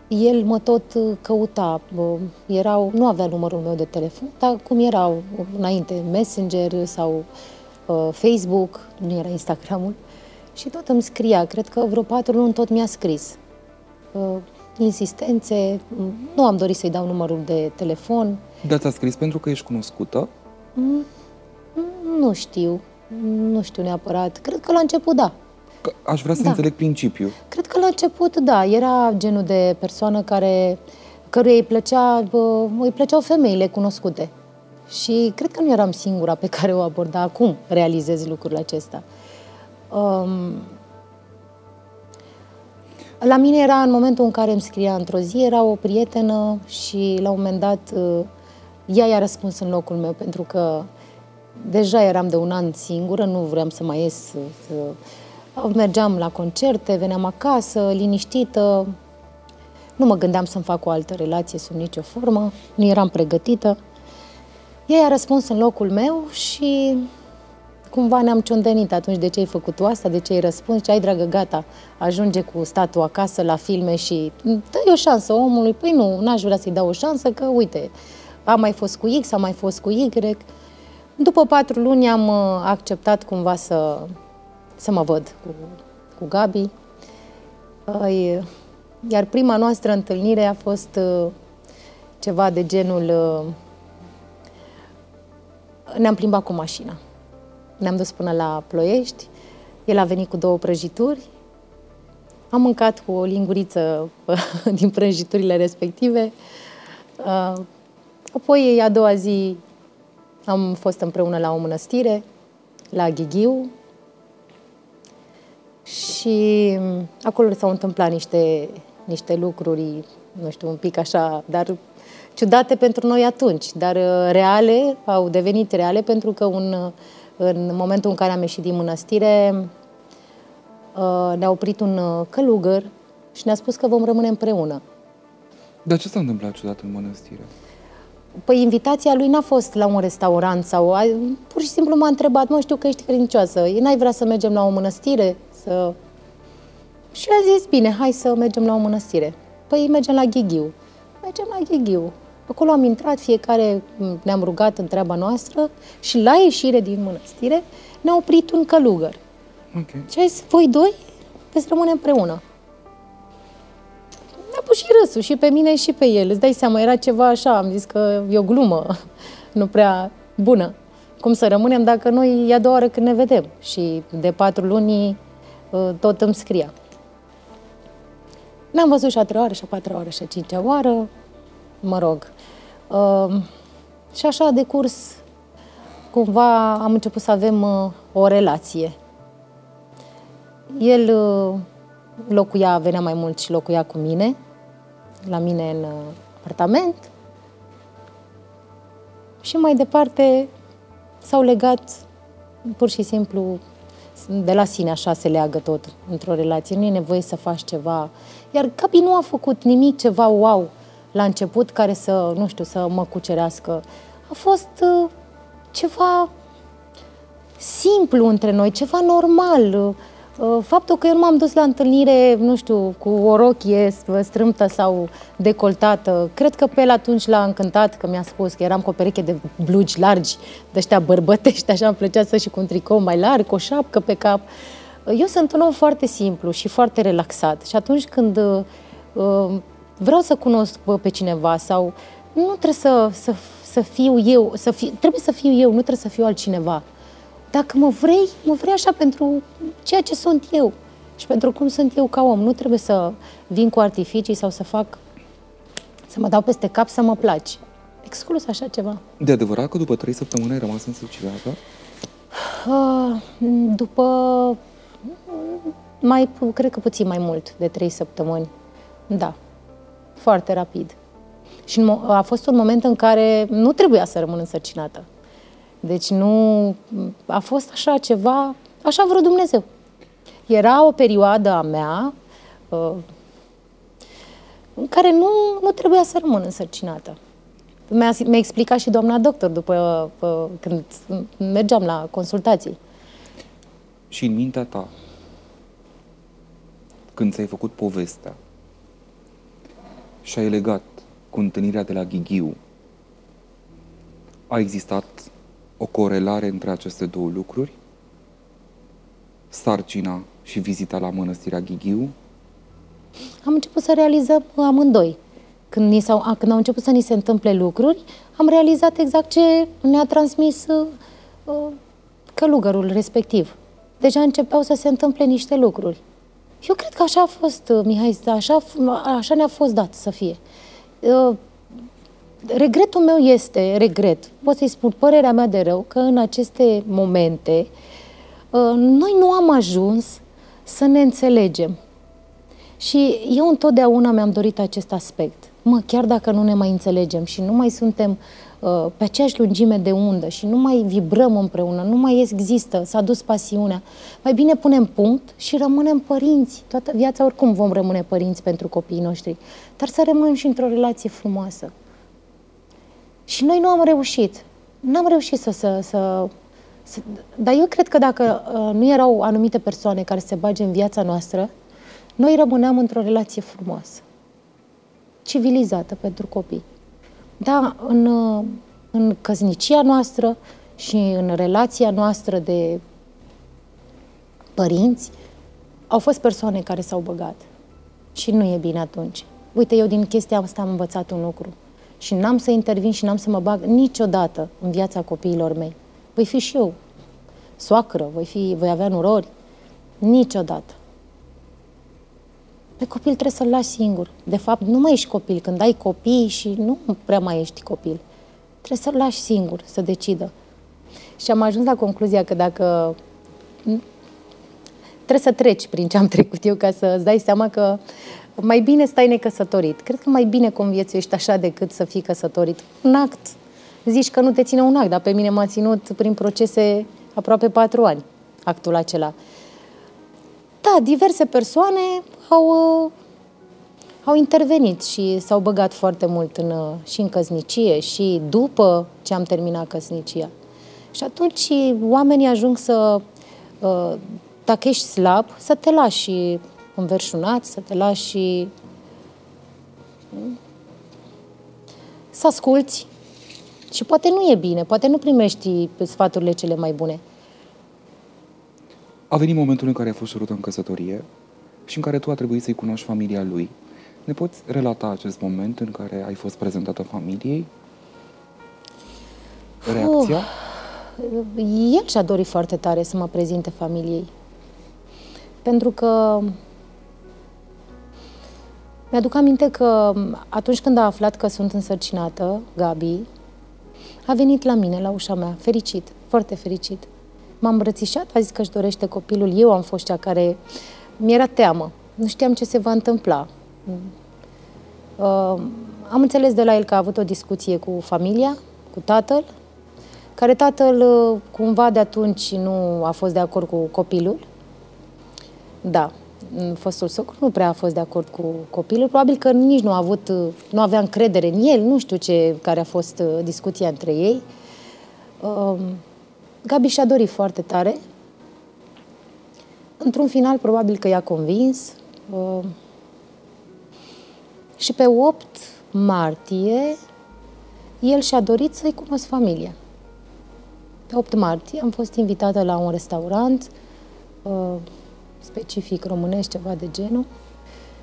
el mă tot căuta. Uh, erau, nu avea numărul meu de telefon, dar cum erau înainte, Messenger sau uh, Facebook, nu era Instagramul, și tot îmi scria. Cred că vreo patru luni tot mi-a scris. Uh, insistențe, nu am dorit să-i dau numărul de telefon. Dar ți-a scris pentru că ești cunoscută? Mm, nu știu, nu știu neapărat. Cred că la început da. Că aș vrea să Da. înțeleg principiul. Cred că la început, da, era genul de persoană care, căruia îi, plăcea, bă, îi plăceau femeile cunoscute. Și cred că nu eram singura pe care o aborda acum, realizez lucrul acesta. Um, la mine era în momentul în care îmi scria într-o zi, era o prietenă și la un moment dat uh, ea i-a răspuns în locul meu pentru că deja eram de un an singură, nu vreau să mai ies. Să... Mergeam la concerte, veneam acasă, liniștită. Nu mă gândeam să-mi fac o altă relație sub nicio formă, nu eram pregătită. Ea i-a răspuns în locul meu și cumva ne-am ciundenit atunci de ce ai făcut tu asta, de ce ai răspuns, ce ai dragă, gata, ajunge cu statul acasă la filme și dă o șansă omului. Păi nu, n-aș vrea să-i dau o șansă, că uite, a mai fost cu X, a mai fost cu Y. După patru luni am uh, acceptat cumva să, să mă văd cu, cu Gabi. Ai, Iar prima noastră întâlnire a fost uh, ceva de genul... uh, Ne-am plimbat cu mașina. Ne-am dus până la Ploiești. El a venit cu două prăjituri. Am mâncat cu o linguriță (laughs) din prăjiturile respective. Uh, Apoi, a doua zi, am fost împreună la o mănăstire, la Ghighiu. Și acolo s-au întâmplat niște, niște lucruri, nu știu, un pic așa, dar ciudate pentru noi atunci, dar uh, reale, au devenit reale pentru că un, uh, în momentul în care am ieșit din mănăstire, uh, ne-a oprit un uh, călugăr și ne-a spus că vom rămâne împreună. Dar ce s-a întâmplat ciudat în mănăstire? Păi invitația lui n-a fost la un restaurant sau... A, pur și simplu m-a întrebat, mă, știu că ești credincioasă, n-ai vrea să mergem la o mănăstire? Să... Și a zis, bine, hai să mergem la o mănăstire. Păi mergem la Ghighiu. Mergem la Ghighiu. Acolo am intrat, fiecare m, ne-am rugat în treaba noastră și la ieșire din mănăstire ne-a oprit un călugăr. Ok. Și a zis, voi doi veți rămâne împreună. Ne-a pus și râsul, și pe mine și pe el. Îți dai seama, era ceva așa, am zis că e o glumă, (laughs) nu prea bună. Cum să rămânem dacă noi e a doua oară când ne vedem? Și de patru luni uh, tot îmi scria. Ne-am văzut și a treia oară, și a patra oară, și a cincea oară, mă rog. Uh, și așa a decurs, cumva am început să avem uh, o relație. El uh, locuia, venea mai mult și locuia cu mine, la mine în uh, apartament. Și mai departe s-au legat pur și simplu de la sine așa se leagă tot într-o relație. Nu e nevoie să faci ceva. Iar Gabi nu a făcut nimic ceva wow la început care să, nu știu, să mă cucerească. A fost uh, ceva simplu între noi, ceva normal. Uh, Faptul că eu nu m-am dus la întâlnire, nu știu, cu o rochie strâmtă sau decoltată, cred că pe el atunci l-a încântat că mi-a spus că eram cu o pereche de blugi largi, de ăștia bărbătești, așa îmi plăcea să și cu un tricou mai larg, cu o șapcă pe cap. Eu sunt un om foarte simplu și foarte relaxat și atunci când uh, uh, vreau să cunosc bă, pe cineva sau nu trebuie să, să, să fiu eu, să fi, trebuie să fiu eu, nu trebuie să fiu altcineva. Dacă mă vrei, mă vrei așa pentru ceea ce sunt eu și pentru cum sunt eu ca om. Nu trebuie să vin cu artificii sau să fac, să mă dau peste cap să mă placi. Exclus așa ceva. De adevărat că după trei săptămâni ai rămas însărcinată? Ah, După, mai, pu- cred că puțin mai mult de trei săptămâni. Da, foarte rapid. Și în mo- a fost un moment în care nu trebuia să rămân însărcinată. Deci nu, a fost așa ceva, așa vreo Dumnezeu. Era o perioadă a mea uh, în care nu, nu trebuia să rămân însărcinată. Mi-a, mi-a explicat și doamna doctor după uh, când mergeam la consultații. Și în mintea ta, când ți-ai făcut povestea și ai legat cu întâlnirea de la Ghighiu, a existat o corelare între aceste două lucruri? Sarcina și vizita la mănăstirea Ghighiu? am început să realizăm amândoi. Când, ni s-au, a, când au început să ni se întâmple lucruri, am realizat exact ce ne-a transmis uh, uh, călugărul respectiv. deja începeau să se întâmple niște lucruri. Eu cred că așa a fost, uh, Mihai, așa, așa ne-a fost dat să fie. Uh, regretul meu este, regret, pot să-i spun părerea mea de rău, că în aceste momente uh, noi nu am ajuns să ne înțelegem. Și eu întotdeauna mi-am dorit acest aspect. Mă, chiar dacă nu ne mai înțelegem și nu mai suntem uh, pe aceeași lungime de undă și nu mai vibrăm împreună, nu mai există, s-a dus pasiunea, mai bine punem punct și rămânem părinți. Toată viața oricum vom rămâne părinți pentru copiii noștri, dar să rămânem și într-o relație frumoasă. Și noi nu am reușit. N-am reușit să, să, să, să... Dar eu cred că dacă uh, nu erau anumite persoane care se bage în viața noastră, noi rămâneam într-o relație frumoasă, civilizată pentru copii. Da, în, uh, în căznicia noastră și în relația noastră de părinți, au fost persoane care s-au băgat. Și nu e bine atunci. Uite, eu din chestia asta am învățat un lucru și n-am să intervin și n-am să mă bag niciodată în viața copiilor mei. Voi fi și eu soacră, voi, fi, voi avea nurori. Niciodată. Pe copil trebuie să-l lași singur. De fapt, nu mai ești copil. Când ai copii și nu prea mai ești copil. Trebuie să-l lași singur, să decidă. Și am ajuns la concluzia că dacă trebuie să treci prin ce am trecut eu ca să îți dai seama că mai bine stai necăsătorit. Cred că mai bine conviețuiești așa decât să fii căsătorit. Un act. Zici că nu te ține un act, dar pe mine m-a ținut prin procese aproape patru ani, actul acela. Da, diverse persoane au, uh, au intervenit și s-au băgat foarte mult în, uh, și în căsnicie și după ce am terminat căsnicia. Și atunci oamenii ajung să, uh, dacă ești slab, să te lași înverșunat, să te lași să asculți și poate nu e bine, poate nu primești sfaturile cele mai bune. A venit momentul în care a fost șurută în căsătorie și în care tu a trebuit să-i cunoști familia lui. Ne poți relata acest moment în care ai fost prezentată familiei? Reacția? Uh, el și-a dorit foarte tare să mă prezinte familiei. Pentru că mi-aduc aminte că atunci când a aflat că sunt însărcinată, Gabi, a venit la mine, la ușa mea, fericit, foarte fericit. M-a îmbrățișat, a zis că își dorește copilul. Eu am fost cea care mi-era teamă. Nu știam ce se va întâmpla. Uh, am înțeles de la el că a avut o discuție cu familia, cu tatăl, care tatăl uh, cumva de atunci nu a fost de acord cu copilul. Da, fostul socru nu prea a fost de acord cu copilul, probabil că nici nu a avut, nu avea încredere în el, nu știu ce, care a fost uh, discuția între ei. Um, Gabi și-a dorit foarte tare. Într-un final, probabil că i-a convins. Um, și pe 8 martie, el și-a dorit să-i cunosc familia. Pe 8 martie am fost invitată la un restaurant uh, specific românesc, ceva de genul.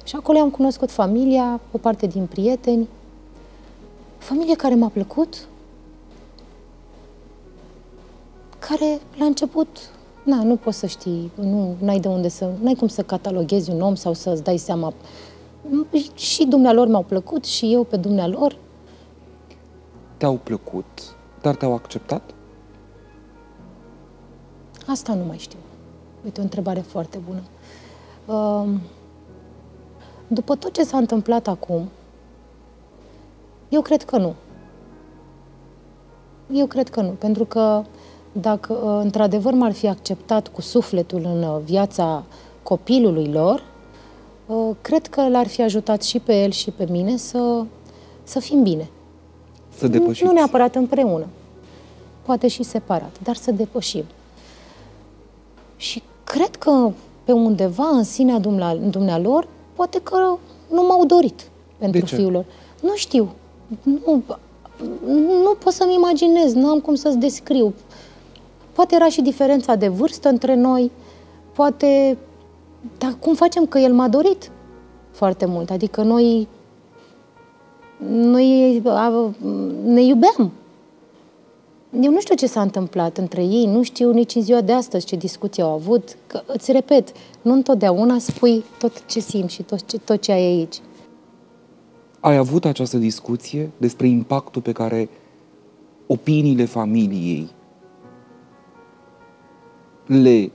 Și acolo am cunoscut familia, o parte din prieteni. Familie care m-a plăcut, care la început, na, nu poți să știi, nu ai de unde să, nu ai cum să cataloghezi un om sau să-ți dai seama. Și dumnealor mi-au plăcut și eu pe dumnealor. Te-au plăcut, dar te-au acceptat? Asta nu mai știu. Uite, o întrebare foarte bună. Um, după tot ce s-a întâmplat acum, eu cred că nu. Eu cred că nu, pentru că dacă uh, într-adevăr m-ar fi acceptat cu sufletul în uh, viața copilului lor, uh, cred că l-ar fi ajutat și pe el și pe mine să, să fim bine. Să depășiți. Nu, nu neapărat împreună, poate și separat, dar să depășim. Și cred că pe undeva în sinea dumnealor, poate că nu m-au dorit pentru fiul lor. Nu știu. Nu, nu pot să-mi imaginez, nu am cum să-ți descriu. Poate era și diferența de vârstă între noi, poate... Dar cum facem că el m-a dorit foarte mult? Adică noi... Noi ne iubeam. Eu nu știu ce s-a întâmplat între ei, nu știu nici în ziua de astăzi ce discuții au avut. Că, îți repet, nu întotdeauna spui tot ce simți și tot ce, tot ce ai aici. Ai avut această discuție despre impactul pe care opiniile familiei le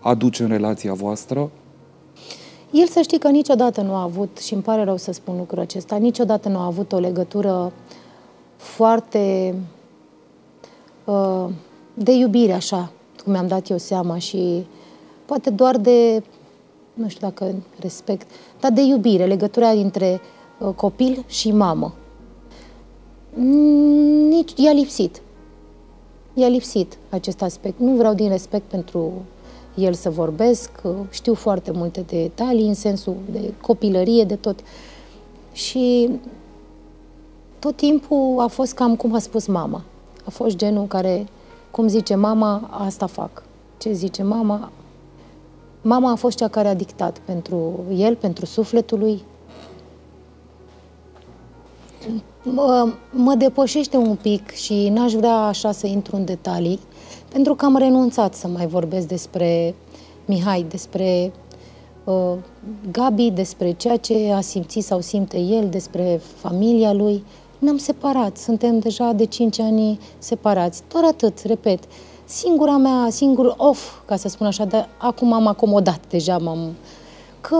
aduce în relația voastră? El să știi că niciodată nu a avut, și îmi pare rău să spun lucrul acesta, niciodată nu a avut o legătură foarte uh, de iubire, așa, cum mi-am dat eu seama și poate doar de, nu știu dacă respect, dar de iubire, legătura dintre uh, copil și mamă. Nici, i-a lipsit. I-a lipsit acest aspect. Nu vreau din respect pentru el să vorbesc, știu foarte multe detalii în sensul de copilărie, de tot. Și tot timpul a fost cam cum a spus mama. A fost genul care, cum zice mama, asta fac. Ce zice mama? Mama a fost cea care a dictat pentru el, pentru sufletul lui. Mă, mă depășește un pic și n-aș vrea așa să intru în detalii, pentru că am renunțat să mai vorbesc despre Mihai, despre uh, Gabi, despre ceea ce a simțit sau simte el, despre familia lui. Ne-am separat, suntem deja de 5 ani separați. Doar atât, repet. Singura mea, singur off, ca să spun așa, dar acum am acomodat deja, m-am... că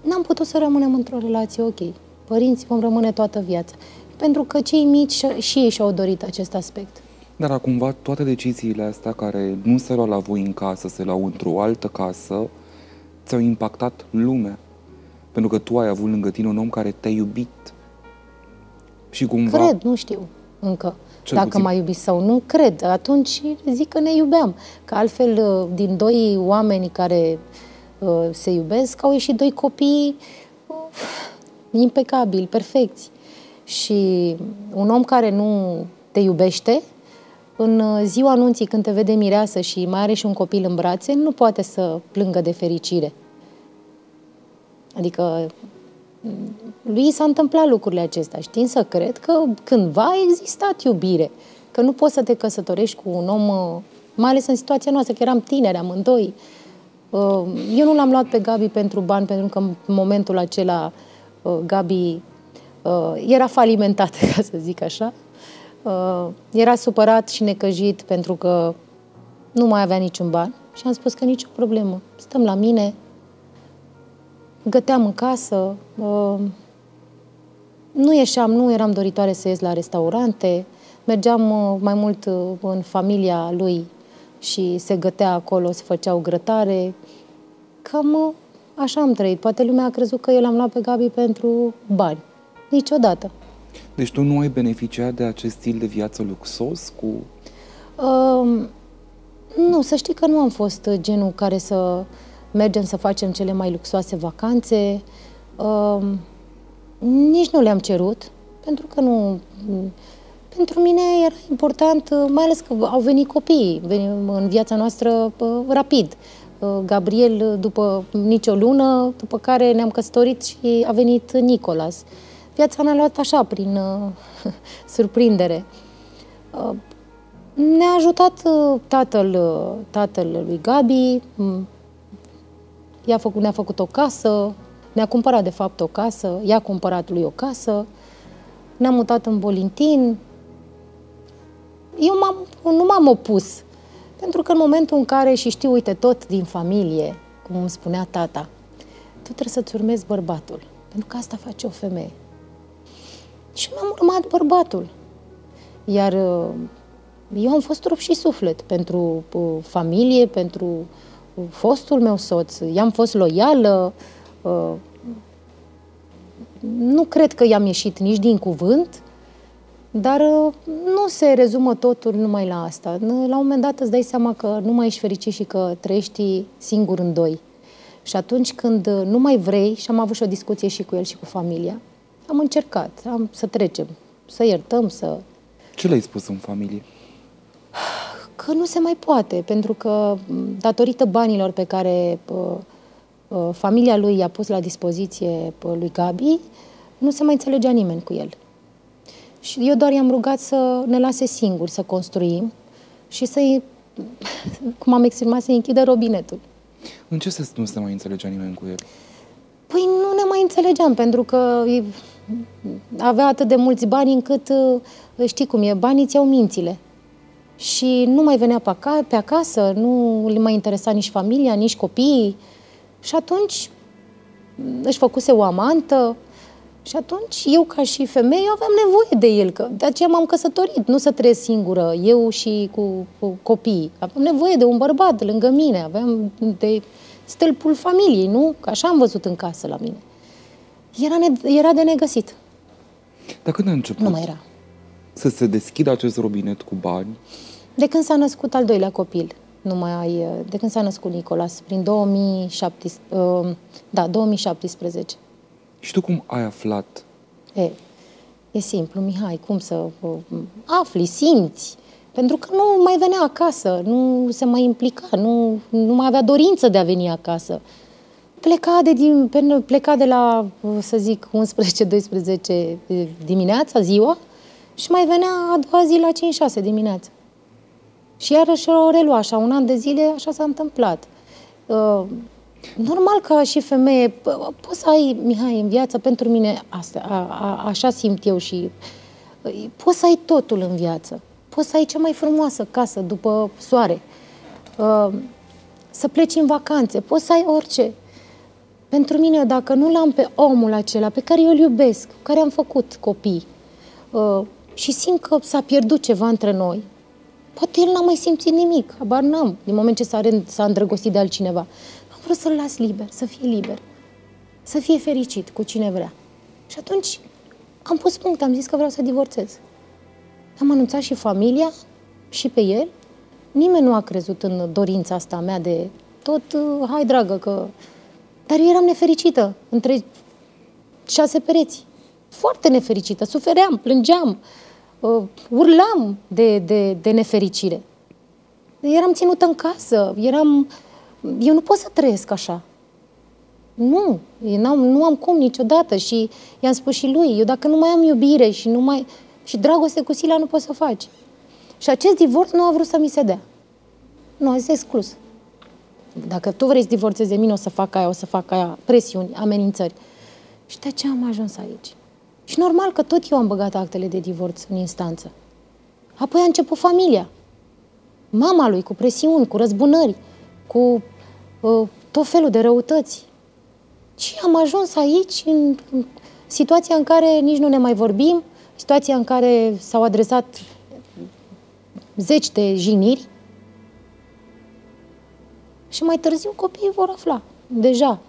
n-am putut să rămânem într-o relație ok. Părinții vom rămâne toată viața. Pentru că cei mici și ei și-au dorit acest aspect. Dar cumva toate deciziile astea care nu se luau la voi în casă, se luau într-o altă casă, ți-au impactat lumea. Pentru că tu ai avut lângă tine un om care te-a iubit. Și cumva... Cred, nu știu încă. Cel Dacă m-a iubit sau nu, cred. Atunci zic că ne iubeam. Că altfel, uh, din doi oameni care uh, se iubesc, au ieșit doi copii uh, impecabili, perfecți. Și un om care nu te iubește, în uh, ziua anunții, când te vede mireasă și mai are și un copil în brațe, nu poate să plângă de fericire. Adică lui s-a întâmplat lucrurile acestea. Știi să cred că cândva a existat iubire. Că nu poți să te căsătorești cu un om, uh, mai ales în situația noastră, că eram tineri amândoi. Uh, eu nu l-am luat pe Gabi pentru bani, pentru că în momentul acela Gabi era falimentată, (laughs) ca să zic așa. Uh, era supărat și necăjit pentru că nu mai avea niciun ban și am spus că nicio problemă. Stăm la mine, găteam în casă, uh, nu ieșeam, nu eram doritoare să ies la restaurante, mergeam uh, mai mult în familia lui și se gătea acolo, se făceau grătare. Cam așa am trăit. Poate lumea a crezut că eu l-am luat pe Gabi pentru bani. Niciodată. Deci tu nu ai beneficiat de acest stil de viață luxos cu... Uh, nu, să știi că nu am fost genul care să mergem să facem cele mai luxoase vacanțe. Uh, nici nu le-am cerut, pentru că nu... Pentru mine era important, mai ales că au venit copii în viața noastră uh, rapid. Uh, Gabriel după nicio lună, după care ne-am căsătorit și a venit Nicolas. Uh, viața ne-a luat așa, prin uh, (laughs) surprindere. Uh, ne-a ajutat uh, tatăl, uh, tatăl lui Gabi, mm, i-a făcut, ne-a făcut o casă, ne-a cumpărat de fapt o casă, i-a cumpărat lui o casă, ne-am mutat în Bolintin. Eu m-am, nu m-am opus, pentru că în momentul în care, și știu, uite, tot din familie, cum îmi spunea tata, tu trebuie să-ți urmezi bărbatul, pentru că asta face o femeie. Și mi-am urmat bărbatul. Iar uh, eu am fost trup și suflet pentru uh, familie, pentru uh, fostul meu soț. I-am fost loială. Nu cred că i-am ieșit nici din cuvânt, dar nu se rezumă totul numai la asta. La un moment dat îți dai seama că nu mai ești fericit și că trăiești singur în doi. Și atunci când nu mai vrei, și am avut și o discuție și cu el și cu familia, am încercat am, să trecem, să iertăm, să... Ce le-ai spus în familie? Că nu se mai poate, pentru că datorită banilor pe care uh, uh, familia lui i-a pus la dispoziție uh, lui Gabi, nu se mai înțelegea nimeni cu el. Și eu doar i-am rugat să ne lase singuri să construim și să-i, (laughs) cum am exprimat, să închidă robinetul. În ce sens nu se mai înțelegea nimeni cu el? Păi nu ne mai înțelegeam, pentru că avea atât de mulți bani încât, știi cum e, banii ți-au mințile. Și nu mai venea pe, acasă, pe acasă, nu le mai interesa nici familia, nici copiii. Și atunci își făcuse o amantă, și atunci, eu ca și femeie, eu aveam nevoie de el, că de aceea m-am căsătorit, nu să trăiesc singură, eu și cu, cu copiii. Aveam nevoie de un bărbat lângă mine, aveam de stâlpul familiei, nu? Că așa am văzut în casă la mine. Era, ne, era de negăsit. Dar când a început Nu mai era. să se deschidă acest robinet cu bani? De când s-a născut al doilea copil, nu mai ai, de când s-a născut Nicolas, prin 2017, uh, da, 2017. Și tu cum ai aflat? E, e simplu, Mihai, cum să uh, afli, simți. Pentru că nu mai venea acasă, nu se mai implica, nu, nu mai avea dorință de a veni acasă. Pleca de, din, pleca de la, să zic, 11-12 dimineața, ziua, și mai venea a doua zi la 5-6 dimineața. Și iarăși o relua așa, un an de zile, așa s-a întâmplat. Uh, Normal că și femeie, poți să ai, Mihai, în viață, pentru mine, asta, a, a, așa simt eu și poți să ai totul în viață. Poți să ai cea mai frumoasă casă după soare, să pleci în vacanțe, poți să ai orice. Pentru mine, dacă nu l-am pe omul acela pe care eu îl iubesc, care am făcut copii, și simt că s-a pierdut ceva între noi, poate el n-a mai simțit nimic, habar n-am, din moment ce s-a, s-a îndrăgostit de altcineva vrut să-l las liber, să fie liber, să fie fericit cu cine vrea. Și atunci am pus punct, am zis că vreau să divorțez. Am anunțat și familia, și pe el. Nimeni nu a crezut în dorința asta mea de tot, uh, hai dragă, că... Dar eu eram nefericită între șase pereți. Foarte nefericită. Sufeream, plângeam, uh, urlam de, de, de nefericire. Eram ținută în casă, eram eu nu pot să trăiesc așa. Nu, eu am nu am cum niciodată și i-am spus și lui, eu dacă nu mai am iubire și nu mai... și dragoste cu Sila nu pot să faci. Și acest divorț nu a vrut să mi se dea. Nu, a zis exclus. Dacă tu vrei să divorțezi de mine, o să fac aia, o să fac aia, presiuni, amenințări. Și de ce am ajuns aici? Și normal că tot eu am băgat actele de divorț în instanță. Apoi a început familia. Mama lui, cu presiuni, cu răzbunări, cu uh, tot felul de răutăți. Și am ajuns aici, în situația în care nici nu ne mai vorbim, situația în care s-au adresat zeci de jigniri și mai târziu copiii vor afla. Deja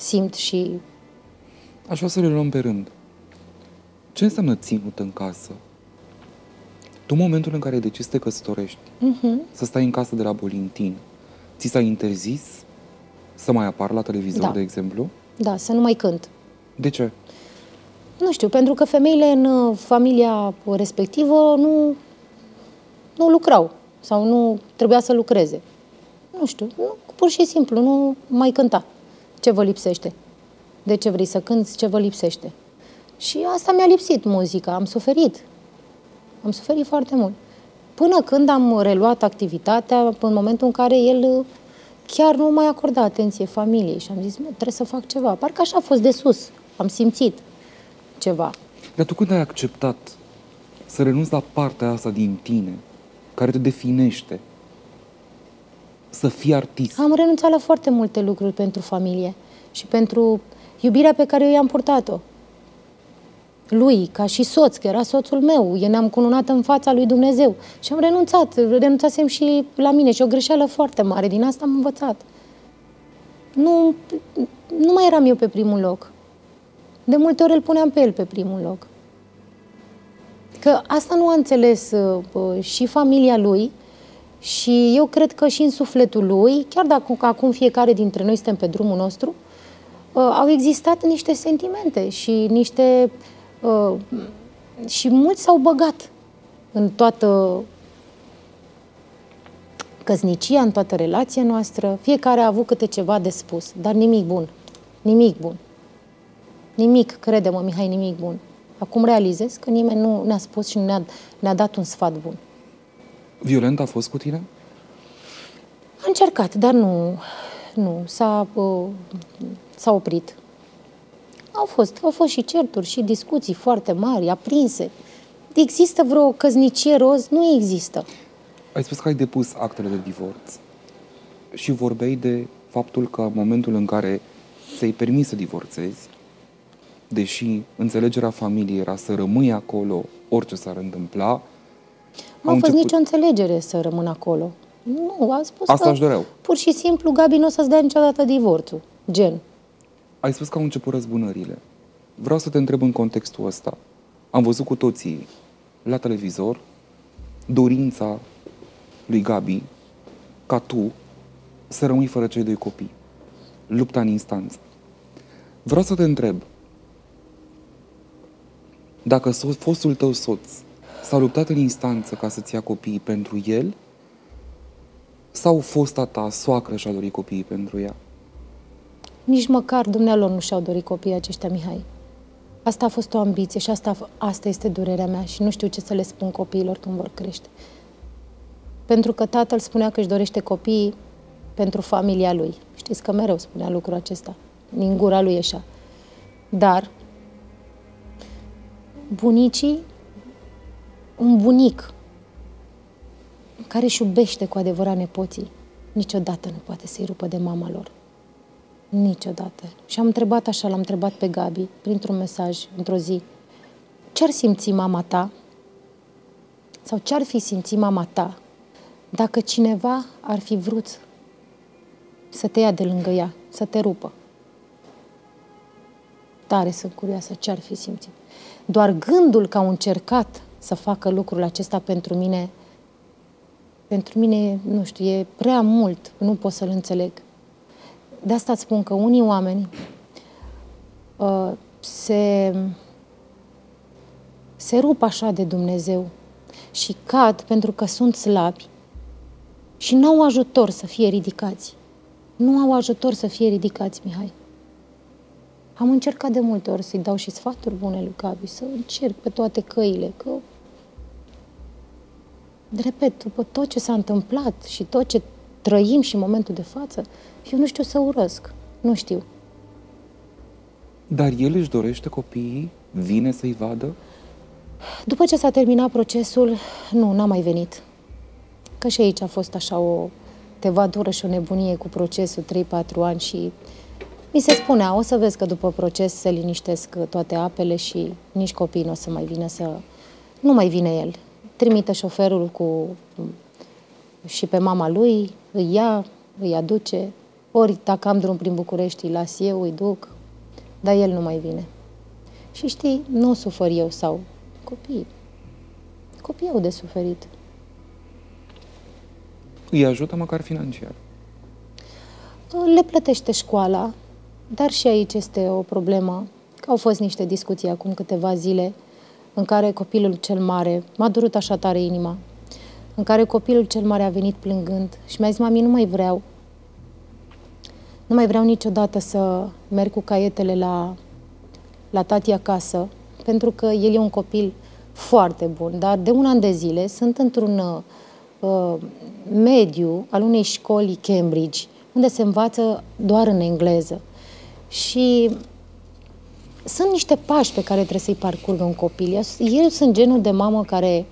simt și... Aș vrea să le luăm pe rând. Ce înseamnă ținut în casă? Tu, momentul în care ai decis să te căsătorești, uh-huh. să stai în casă de la Bolintin, Ți s-a interzis să mai apar la televizor, da. de exemplu? Da, să nu mai cânt. De ce? Nu știu, pentru că femeile în uh, familia respectivă nu, nu lucrau sau nu trebuia să lucreze. Nu știu, nu, pur și simplu, nu mai cânta. Ce vă lipsește? De ce vrei să cânți? Ce vă lipsește? Și asta mi-a lipsit muzica, am suferit. Am suferit foarte mult. Până când am reluat activitatea, în momentul în care el uh, chiar nu mai acorda atenție familiei și am zis, nu, trebuie să fac ceva. Parcă așa a fost de sus, am simțit ceva. Dar tu când ai acceptat să renunți la partea asta din tine, care te definește, să fii artist? Am renunțat la foarte multe lucruri pentru familie și pentru iubirea pe care eu i-am purtat-o lui, ca și soț, că era soțul meu, eu ne-am cununat în fața lui Dumnezeu și am renunțat, renunțasem și la mine și o greșeală foarte mare, din asta am învățat. Nu, nu mai eram eu pe primul loc. De multe ori îl puneam pe el pe primul loc. Că asta nu a înțeles uh, și familia lui și eu cred că și în sufletul lui, chiar dacă acum fiecare dintre noi suntem pe drumul nostru, uh, au existat niște sentimente și niște uh, Uh, și mulți s-au băgat în toată căsnicia, în toată relația noastră. Fiecare a avut câte ceva de spus, dar nimic bun. Nimic bun. Nimic, crede-mă, Mihai, nimic bun. Acum realizez că nimeni nu ne-a spus și nu ne-a, ne-a dat un sfat bun. Violent a fost cu tine? A încercat, dar nu, nu, s-a, uh, s-a oprit. Au fost, au fost și certuri și discuții foarte mari, aprinse. Există vreo căznicie roz? Nu există. Ai spus că ai depus actele de divorț și vorbeai de faptul că în momentul în care ți-ai permis să divorțezi, deși înțelegerea familiei era să rămâi acolo orice s-ar întâmpla, Nu a fost început... nicio înțelegere să rămân acolo. Nu, a spus Asta că își doreau. pur și simplu Gabi nu o să-ți dea niciodată divorțul. Gen. Ai spus că au început răzbunările. Vreau să te întreb în contextul ăsta. Am văzut cu toții la televizor dorința lui Gabi ca tu să rămâi fără cei doi copii. Lupta în instanță. Vreau să te întreb dacă so- fostul tău soț s-a luptat în instanță ca să-ți ia copiii pentru el sau fosta ta soacră și-a dorit copiii pentru ea? Nici măcar dumnealor nu și-au dorit copiii aceștia, Mihai. Asta a fost o ambiție și asta, asta este durerea mea și nu știu ce să le spun copiilor când vor crește. Pentru că tatăl spunea că își dorește copiii pentru familia lui. Știți că mereu spunea lucrul acesta. Din gura lui ieșea. Dar bunicii, un bunic care își iubește cu adevărat nepoții, niciodată nu poate să-i rupă de mama lor. Niciodată. Și am întrebat așa, l-am întrebat pe Gabi, printr-un mesaj, într-o zi, ce-ar simți mama ta sau ce-ar fi simțit mama ta dacă cineva ar fi vrut să te ia de lângă ea, să te rupă? Tare sunt curioasă ce ar fi simțit. Doar gândul că au încercat să facă lucrul acesta pentru mine, pentru mine, nu știu, e prea mult, nu pot să-l înțeleg. De asta îți spun că unii oameni uh, se, se rup așa de Dumnezeu și cad pentru că sunt slabi și nu au ajutor să fie ridicați. Nu au ajutor să fie ridicați, Mihai. Am încercat de multe ori să-i dau și sfaturi bune lui Gabi, să încerc pe toate căile, că repet, după tot ce s-a întâmplat și tot ce trăim și în momentul de față, eu nu știu să urăsc. Nu știu. Dar el își dorește copiii? Vine să-i vadă? După ce s-a terminat procesul, nu, n-a mai venit. Că și aici a fost așa o tevadură și o nebunie cu procesul 3-4 ani și mi se spunea, o să vezi că după proces se liniștesc toate apele și nici copiii nu o să mai vină să... Nu mai vine el. Trimite șoferul cu și pe mama lui, îi ia, îi aduce, ori dacă am drum prin București, îi las eu, îi duc, dar el nu mai vine. Și știi, nu sufăr eu sau copiii. Copiii au de suferit. Îi ajută măcar financiar. Le plătește școala, dar și aici este o problemă, că au fost niște discuții acum câteva zile în care copilul cel mare, m-a durut așa tare inima, în care copilul cel mare a venit plângând și mi-a zis, mami, nu mai vreau. Nu mai vreau niciodată să merg cu caietele la, la tati acasă, pentru că el e un copil foarte bun, dar de un an de zile sunt într-un uh, mediu al unei școli Cambridge, unde se învață doar în engleză. Și sunt niște pași pe care trebuie să-i parcurgă un copil. Eu sunt genul de mamă care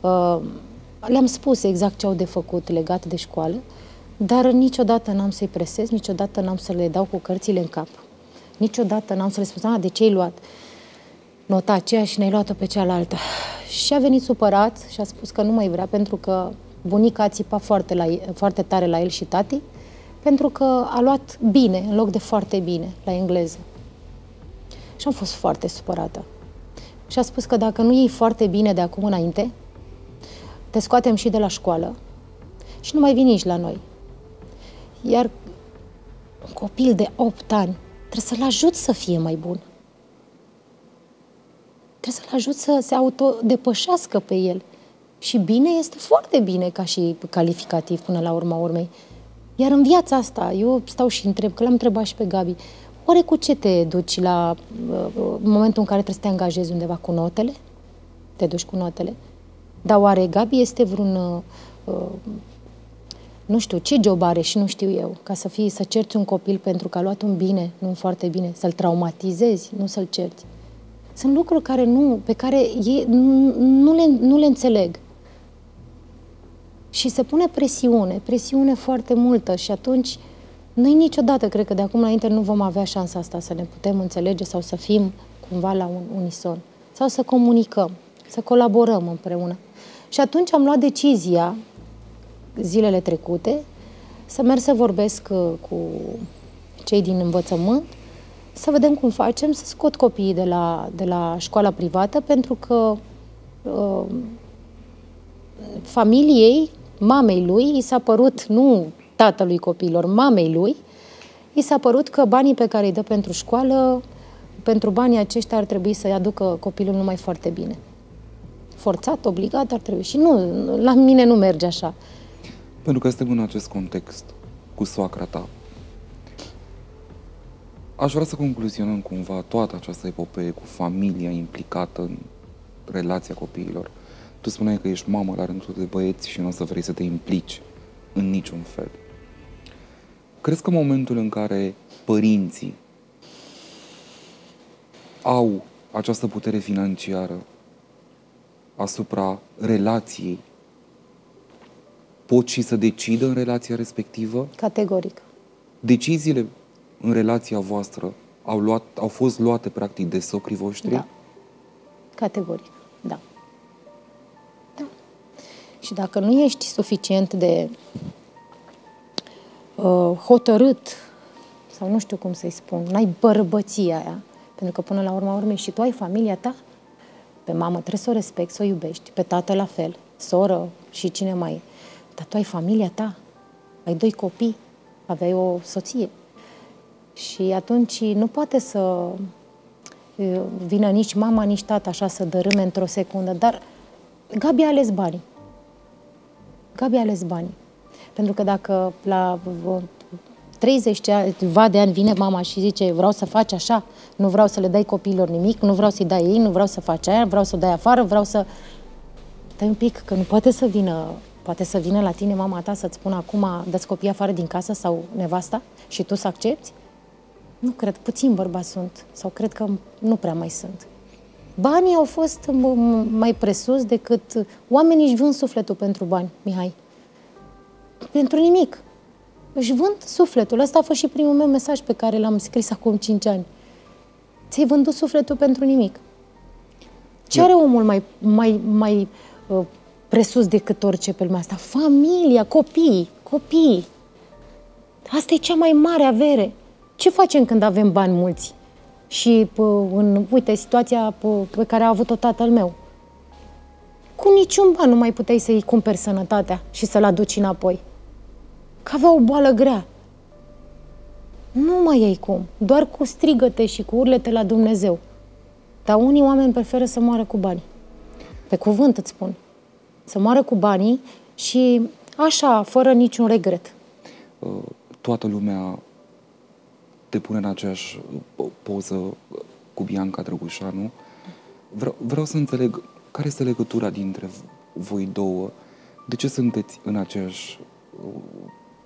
uh, le-am spus exact ce au de făcut legat de școală, dar niciodată n-am să-i presez, niciodată n-am să le dau cu cărțile în cap. Niciodată n-am să le spun, de ce ai luat nota aceea și ne-ai luat-o pe cealaltă. Și a venit supărat și a spus că nu mai vrea pentru că bunica a țipat foarte, la, foarte tare la el și tati, pentru că a luat bine în loc de foarte bine la engleză. Și am fost foarte supărată. Și a spus că dacă nu iei foarte bine de acum înainte, te scoatem și de la școală și nu mai vii nici la noi. Iar un copil de 8 ani trebuie să-l ajut să fie mai bun. Trebuie să-l ajut să se autodepășească pe el. Și bine este foarte bine ca și calificativ până la urma urmei. Iar în viața asta, eu stau și întreb, că l-am întrebat și pe Gabi, Oare cu ce te duci la uh, în momentul în care trebuie să te angajezi undeva cu notele? Te duci cu notele? Dar oare Gabi este vreun uh, nu știu ce job are și nu știu eu, ca să fii, să cerți un copil pentru că a luat un bine, nu un foarte bine, să-l traumatizezi, nu să-l cerți. Sunt lucruri care nu, pe care ei nu, nu, le, nu le înțeleg. Și se pune presiune, presiune foarte multă și atunci noi niciodată, cred că de acum înainte nu vom avea șansa asta să ne putem înțelege sau să fim cumva la un unison sau să comunicăm, să colaborăm împreună. Și atunci am luat decizia zilele trecute să merg să vorbesc uh, cu cei din învățământ, să vedem cum facem să scot copiii de la, de la școala privată, pentru că uh, familiei, mamei lui, i s-a părut, nu tatălui copiilor, mamei lui, i s-a părut că banii pe care îi dă pentru școală, pentru banii aceștia ar trebui să-i aducă copilul numai foarte bine. Forțat, obligat, ar trebui. Și nu, la mine nu merge așa. Pentru că suntem în acest context cu soacra ta. Aș vrea să concluzionăm cumva toată această epopee cu familia implicată în relația copiilor. Tu spuneai că ești mamă la rândul de băieți și nu o să vrei să te implici în niciun fel. Crezi că momentul în care părinții au această putere financiară asupra relației pot și să decidă în relația respectivă? Categoric. Deciziile în relația voastră au, luat, au fost luate practic de socrii voștri? Da. Categoric, da. Da. Și dacă nu ești suficient de uh, hotărât, sau nu știu cum să-i spun, n-ai bărbăția aia, pentru că până la urma urmei și tu ai familia ta, pe mamă trebuie să o respecti, să o iubești, pe tată la fel, soră și cine mai e. Dar tu ai familia ta, ai doi copii, aveai o soție. Și atunci nu poate să vină nici mama, nici tata așa să dărâme într-o secundă, dar Gabi a ales banii. Gabi a ales banii. Pentru că dacă la 30 va de ani vine mama și zice vreau să faci așa, nu vreau să le dai copiilor nimic, nu vreau să-i dai ei, nu vreau să faci aia, vreau să o dai afară, vreau să... Stai un pic, că nu poate să vină Poate să vină la tine mama ta să-ți spună acum dă copiii afară din casă sau nevasta și tu să accepti? Nu cred, puțin bărbați sunt sau cred că nu prea mai sunt. Banii au fost mai presus decât oamenii își vând sufletul pentru bani, Mihai. Pentru nimic. Își vând sufletul. Asta a fost și primul meu mesaj pe care l-am scris acum 5 ani. Ți-ai vândut sufletul pentru nimic. Ce are omul mai, mai, mai uh, presus decât orice pe lumea asta. Familia, copii, copii. Asta e cea mai mare avere. Ce facem când avem bani mulți? Și, în, uite, situația pe care a avut-o tatăl meu. Cu niciun ban nu mai puteai să-i cumperi sănătatea și să-l aduci înapoi. Că avea o boală grea. Nu mai ai cum. Doar cu strigăte și cu urlete la Dumnezeu. Dar unii oameni preferă să moară cu bani. Pe cuvânt îți spun să moară cu banii și așa, fără niciun regret. Uh, toată lumea te pune în aceeași uh, poză cu Bianca Drăgușanu. Vreau, vreau să înțeleg care este legătura dintre voi două. De ce sunteți în aceeași uh,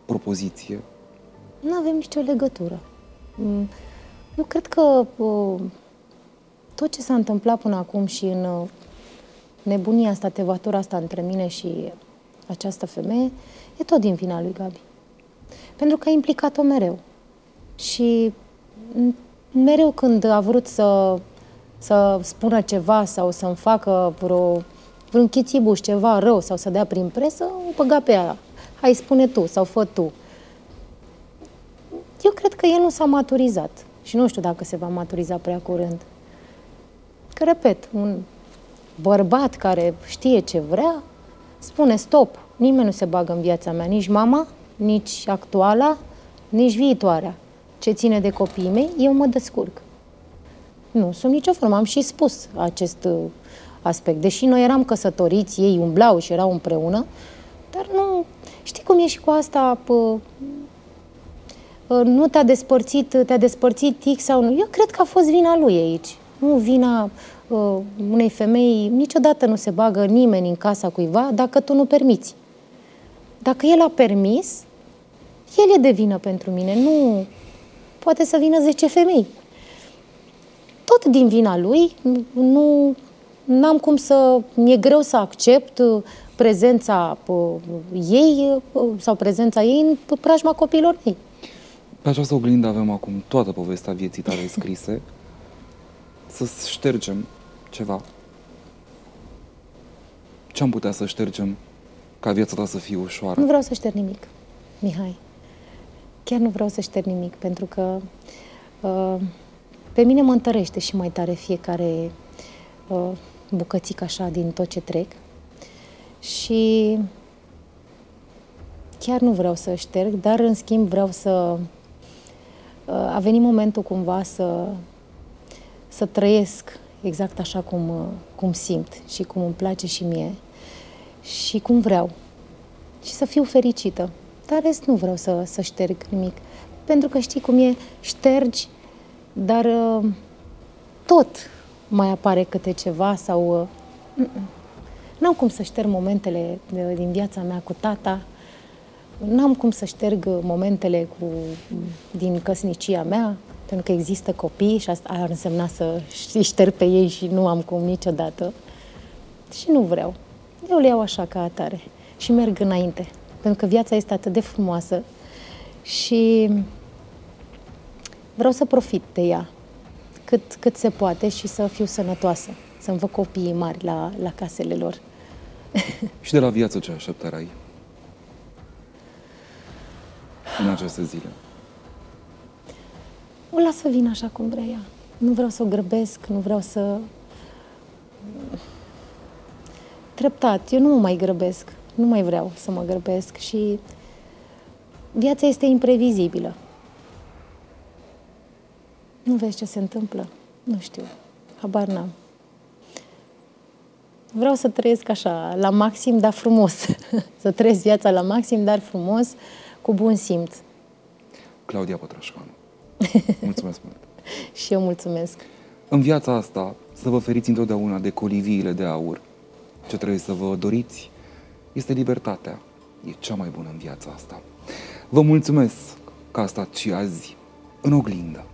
propoziție? Nu avem nicio legătură. Mm, eu cred că tot ce s-a întâmplat până acum și în nebunia asta, tevatura asta între mine și această femeie, e tot din vina lui Gabi. Pentru că a implicat-o mereu. Și mereu când a vrut să, să spună ceva sau să-mi facă vreo, vreun chitibuș, ceva rău sau să dea prin presă, o băga pe ea. Hai, spune tu sau fă tu. Eu cred că el nu s-a maturizat și nu știu dacă se va maturiza prea curând. Că, repet, un bărbat care știe ce vrea, spune stop, nimeni nu se bagă în viața mea, nici mama, nici actuala, nici viitoarea. Ce ține de copiii mei, eu mă descurc. Nu, sunt nicio formă, am și spus acest uh, aspect. Deși noi eram căsătoriți, ei umblau și erau împreună, dar nu... Știi cum e și cu asta? Pă, uh, nu te-a despărțit, te-a despărțit X sau nu. Eu cred că a fost vina lui aici. Nu vina uh, unei femei, niciodată nu se bagă nimeni în casa cuiva dacă tu nu permiți. Dacă el a permis, el e de vină pentru mine, nu poate să vină 10 femei. Tot din vina lui, nu am cum să, mi-e greu să accept prezența uh, ei uh, sau prezența ei în preajma copiilor mei. Pe această oglindă avem acum toată povestea vieții tale (laughs) scrise. să ștergem ceva. Ce am putea să ștergem ca viața ta să fie ușoară? Nu vreau să șterg nimic, Mihai. Chiar nu vreau să șterg nimic, pentru că uh, pe mine mă întărește și mai tare fiecare uh, bucățică așa din tot ce trec. Și chiar nu vreau să șterg, dar în schimb vreau să... Uh, a venit momentul cumva să, să trăiesc exact așa cum, uh, cum simt și cum îmi place și mie și cum vreau. Și să fiu fericită. Dar rest nu vreau să, să șterg nimic. Pentru că știi cum e, ștergi, dar uh, tot mai apare câte ceva sau... Uh, N-am cum să șterg momentele din viața mea cu tata, n-am cum să șterg momentele cu, din căsnicia mea, pentru că există copii și asta ar însemna să șterg pe ei și nu am cum niciodată. Și nu vreau. Eu le iau așa ca atare și merg înainte, pentru că viața este atât de frumoasă și vreau să profit de ea cât, cât se poate și să fiu sănătoasă, să-mi văd copiii mari la, la casele lor. (laughs) și de la viață ce așteptărai în aceste zile? O las să vină așa cum vrea ea. Nu vreau să o grăbesc, nu vreau să... Treptat, eu nu mă mai grăbesc, nu mai vreau să mă grăbesc și viața este imprevizibilă. Nu vezi ce se întâmplă? Nu știu. Habar n-am. Vreau să trăiesc așa, la maxim, dar frumos. (laughs) să trăiesc viața la maxim, dar frumos, cu bun simț. Claudia Pătrășcanu. (laughs) Mulțumesc mult! Și eu mulțumesc! În viața asta, să vă feriți întotdeauna de coliviile de aur. Ce trebuie să vă doriți este libertatea. E cea mai bună în viața asta. Vă mulțumesc că a stat și azi în oglindă.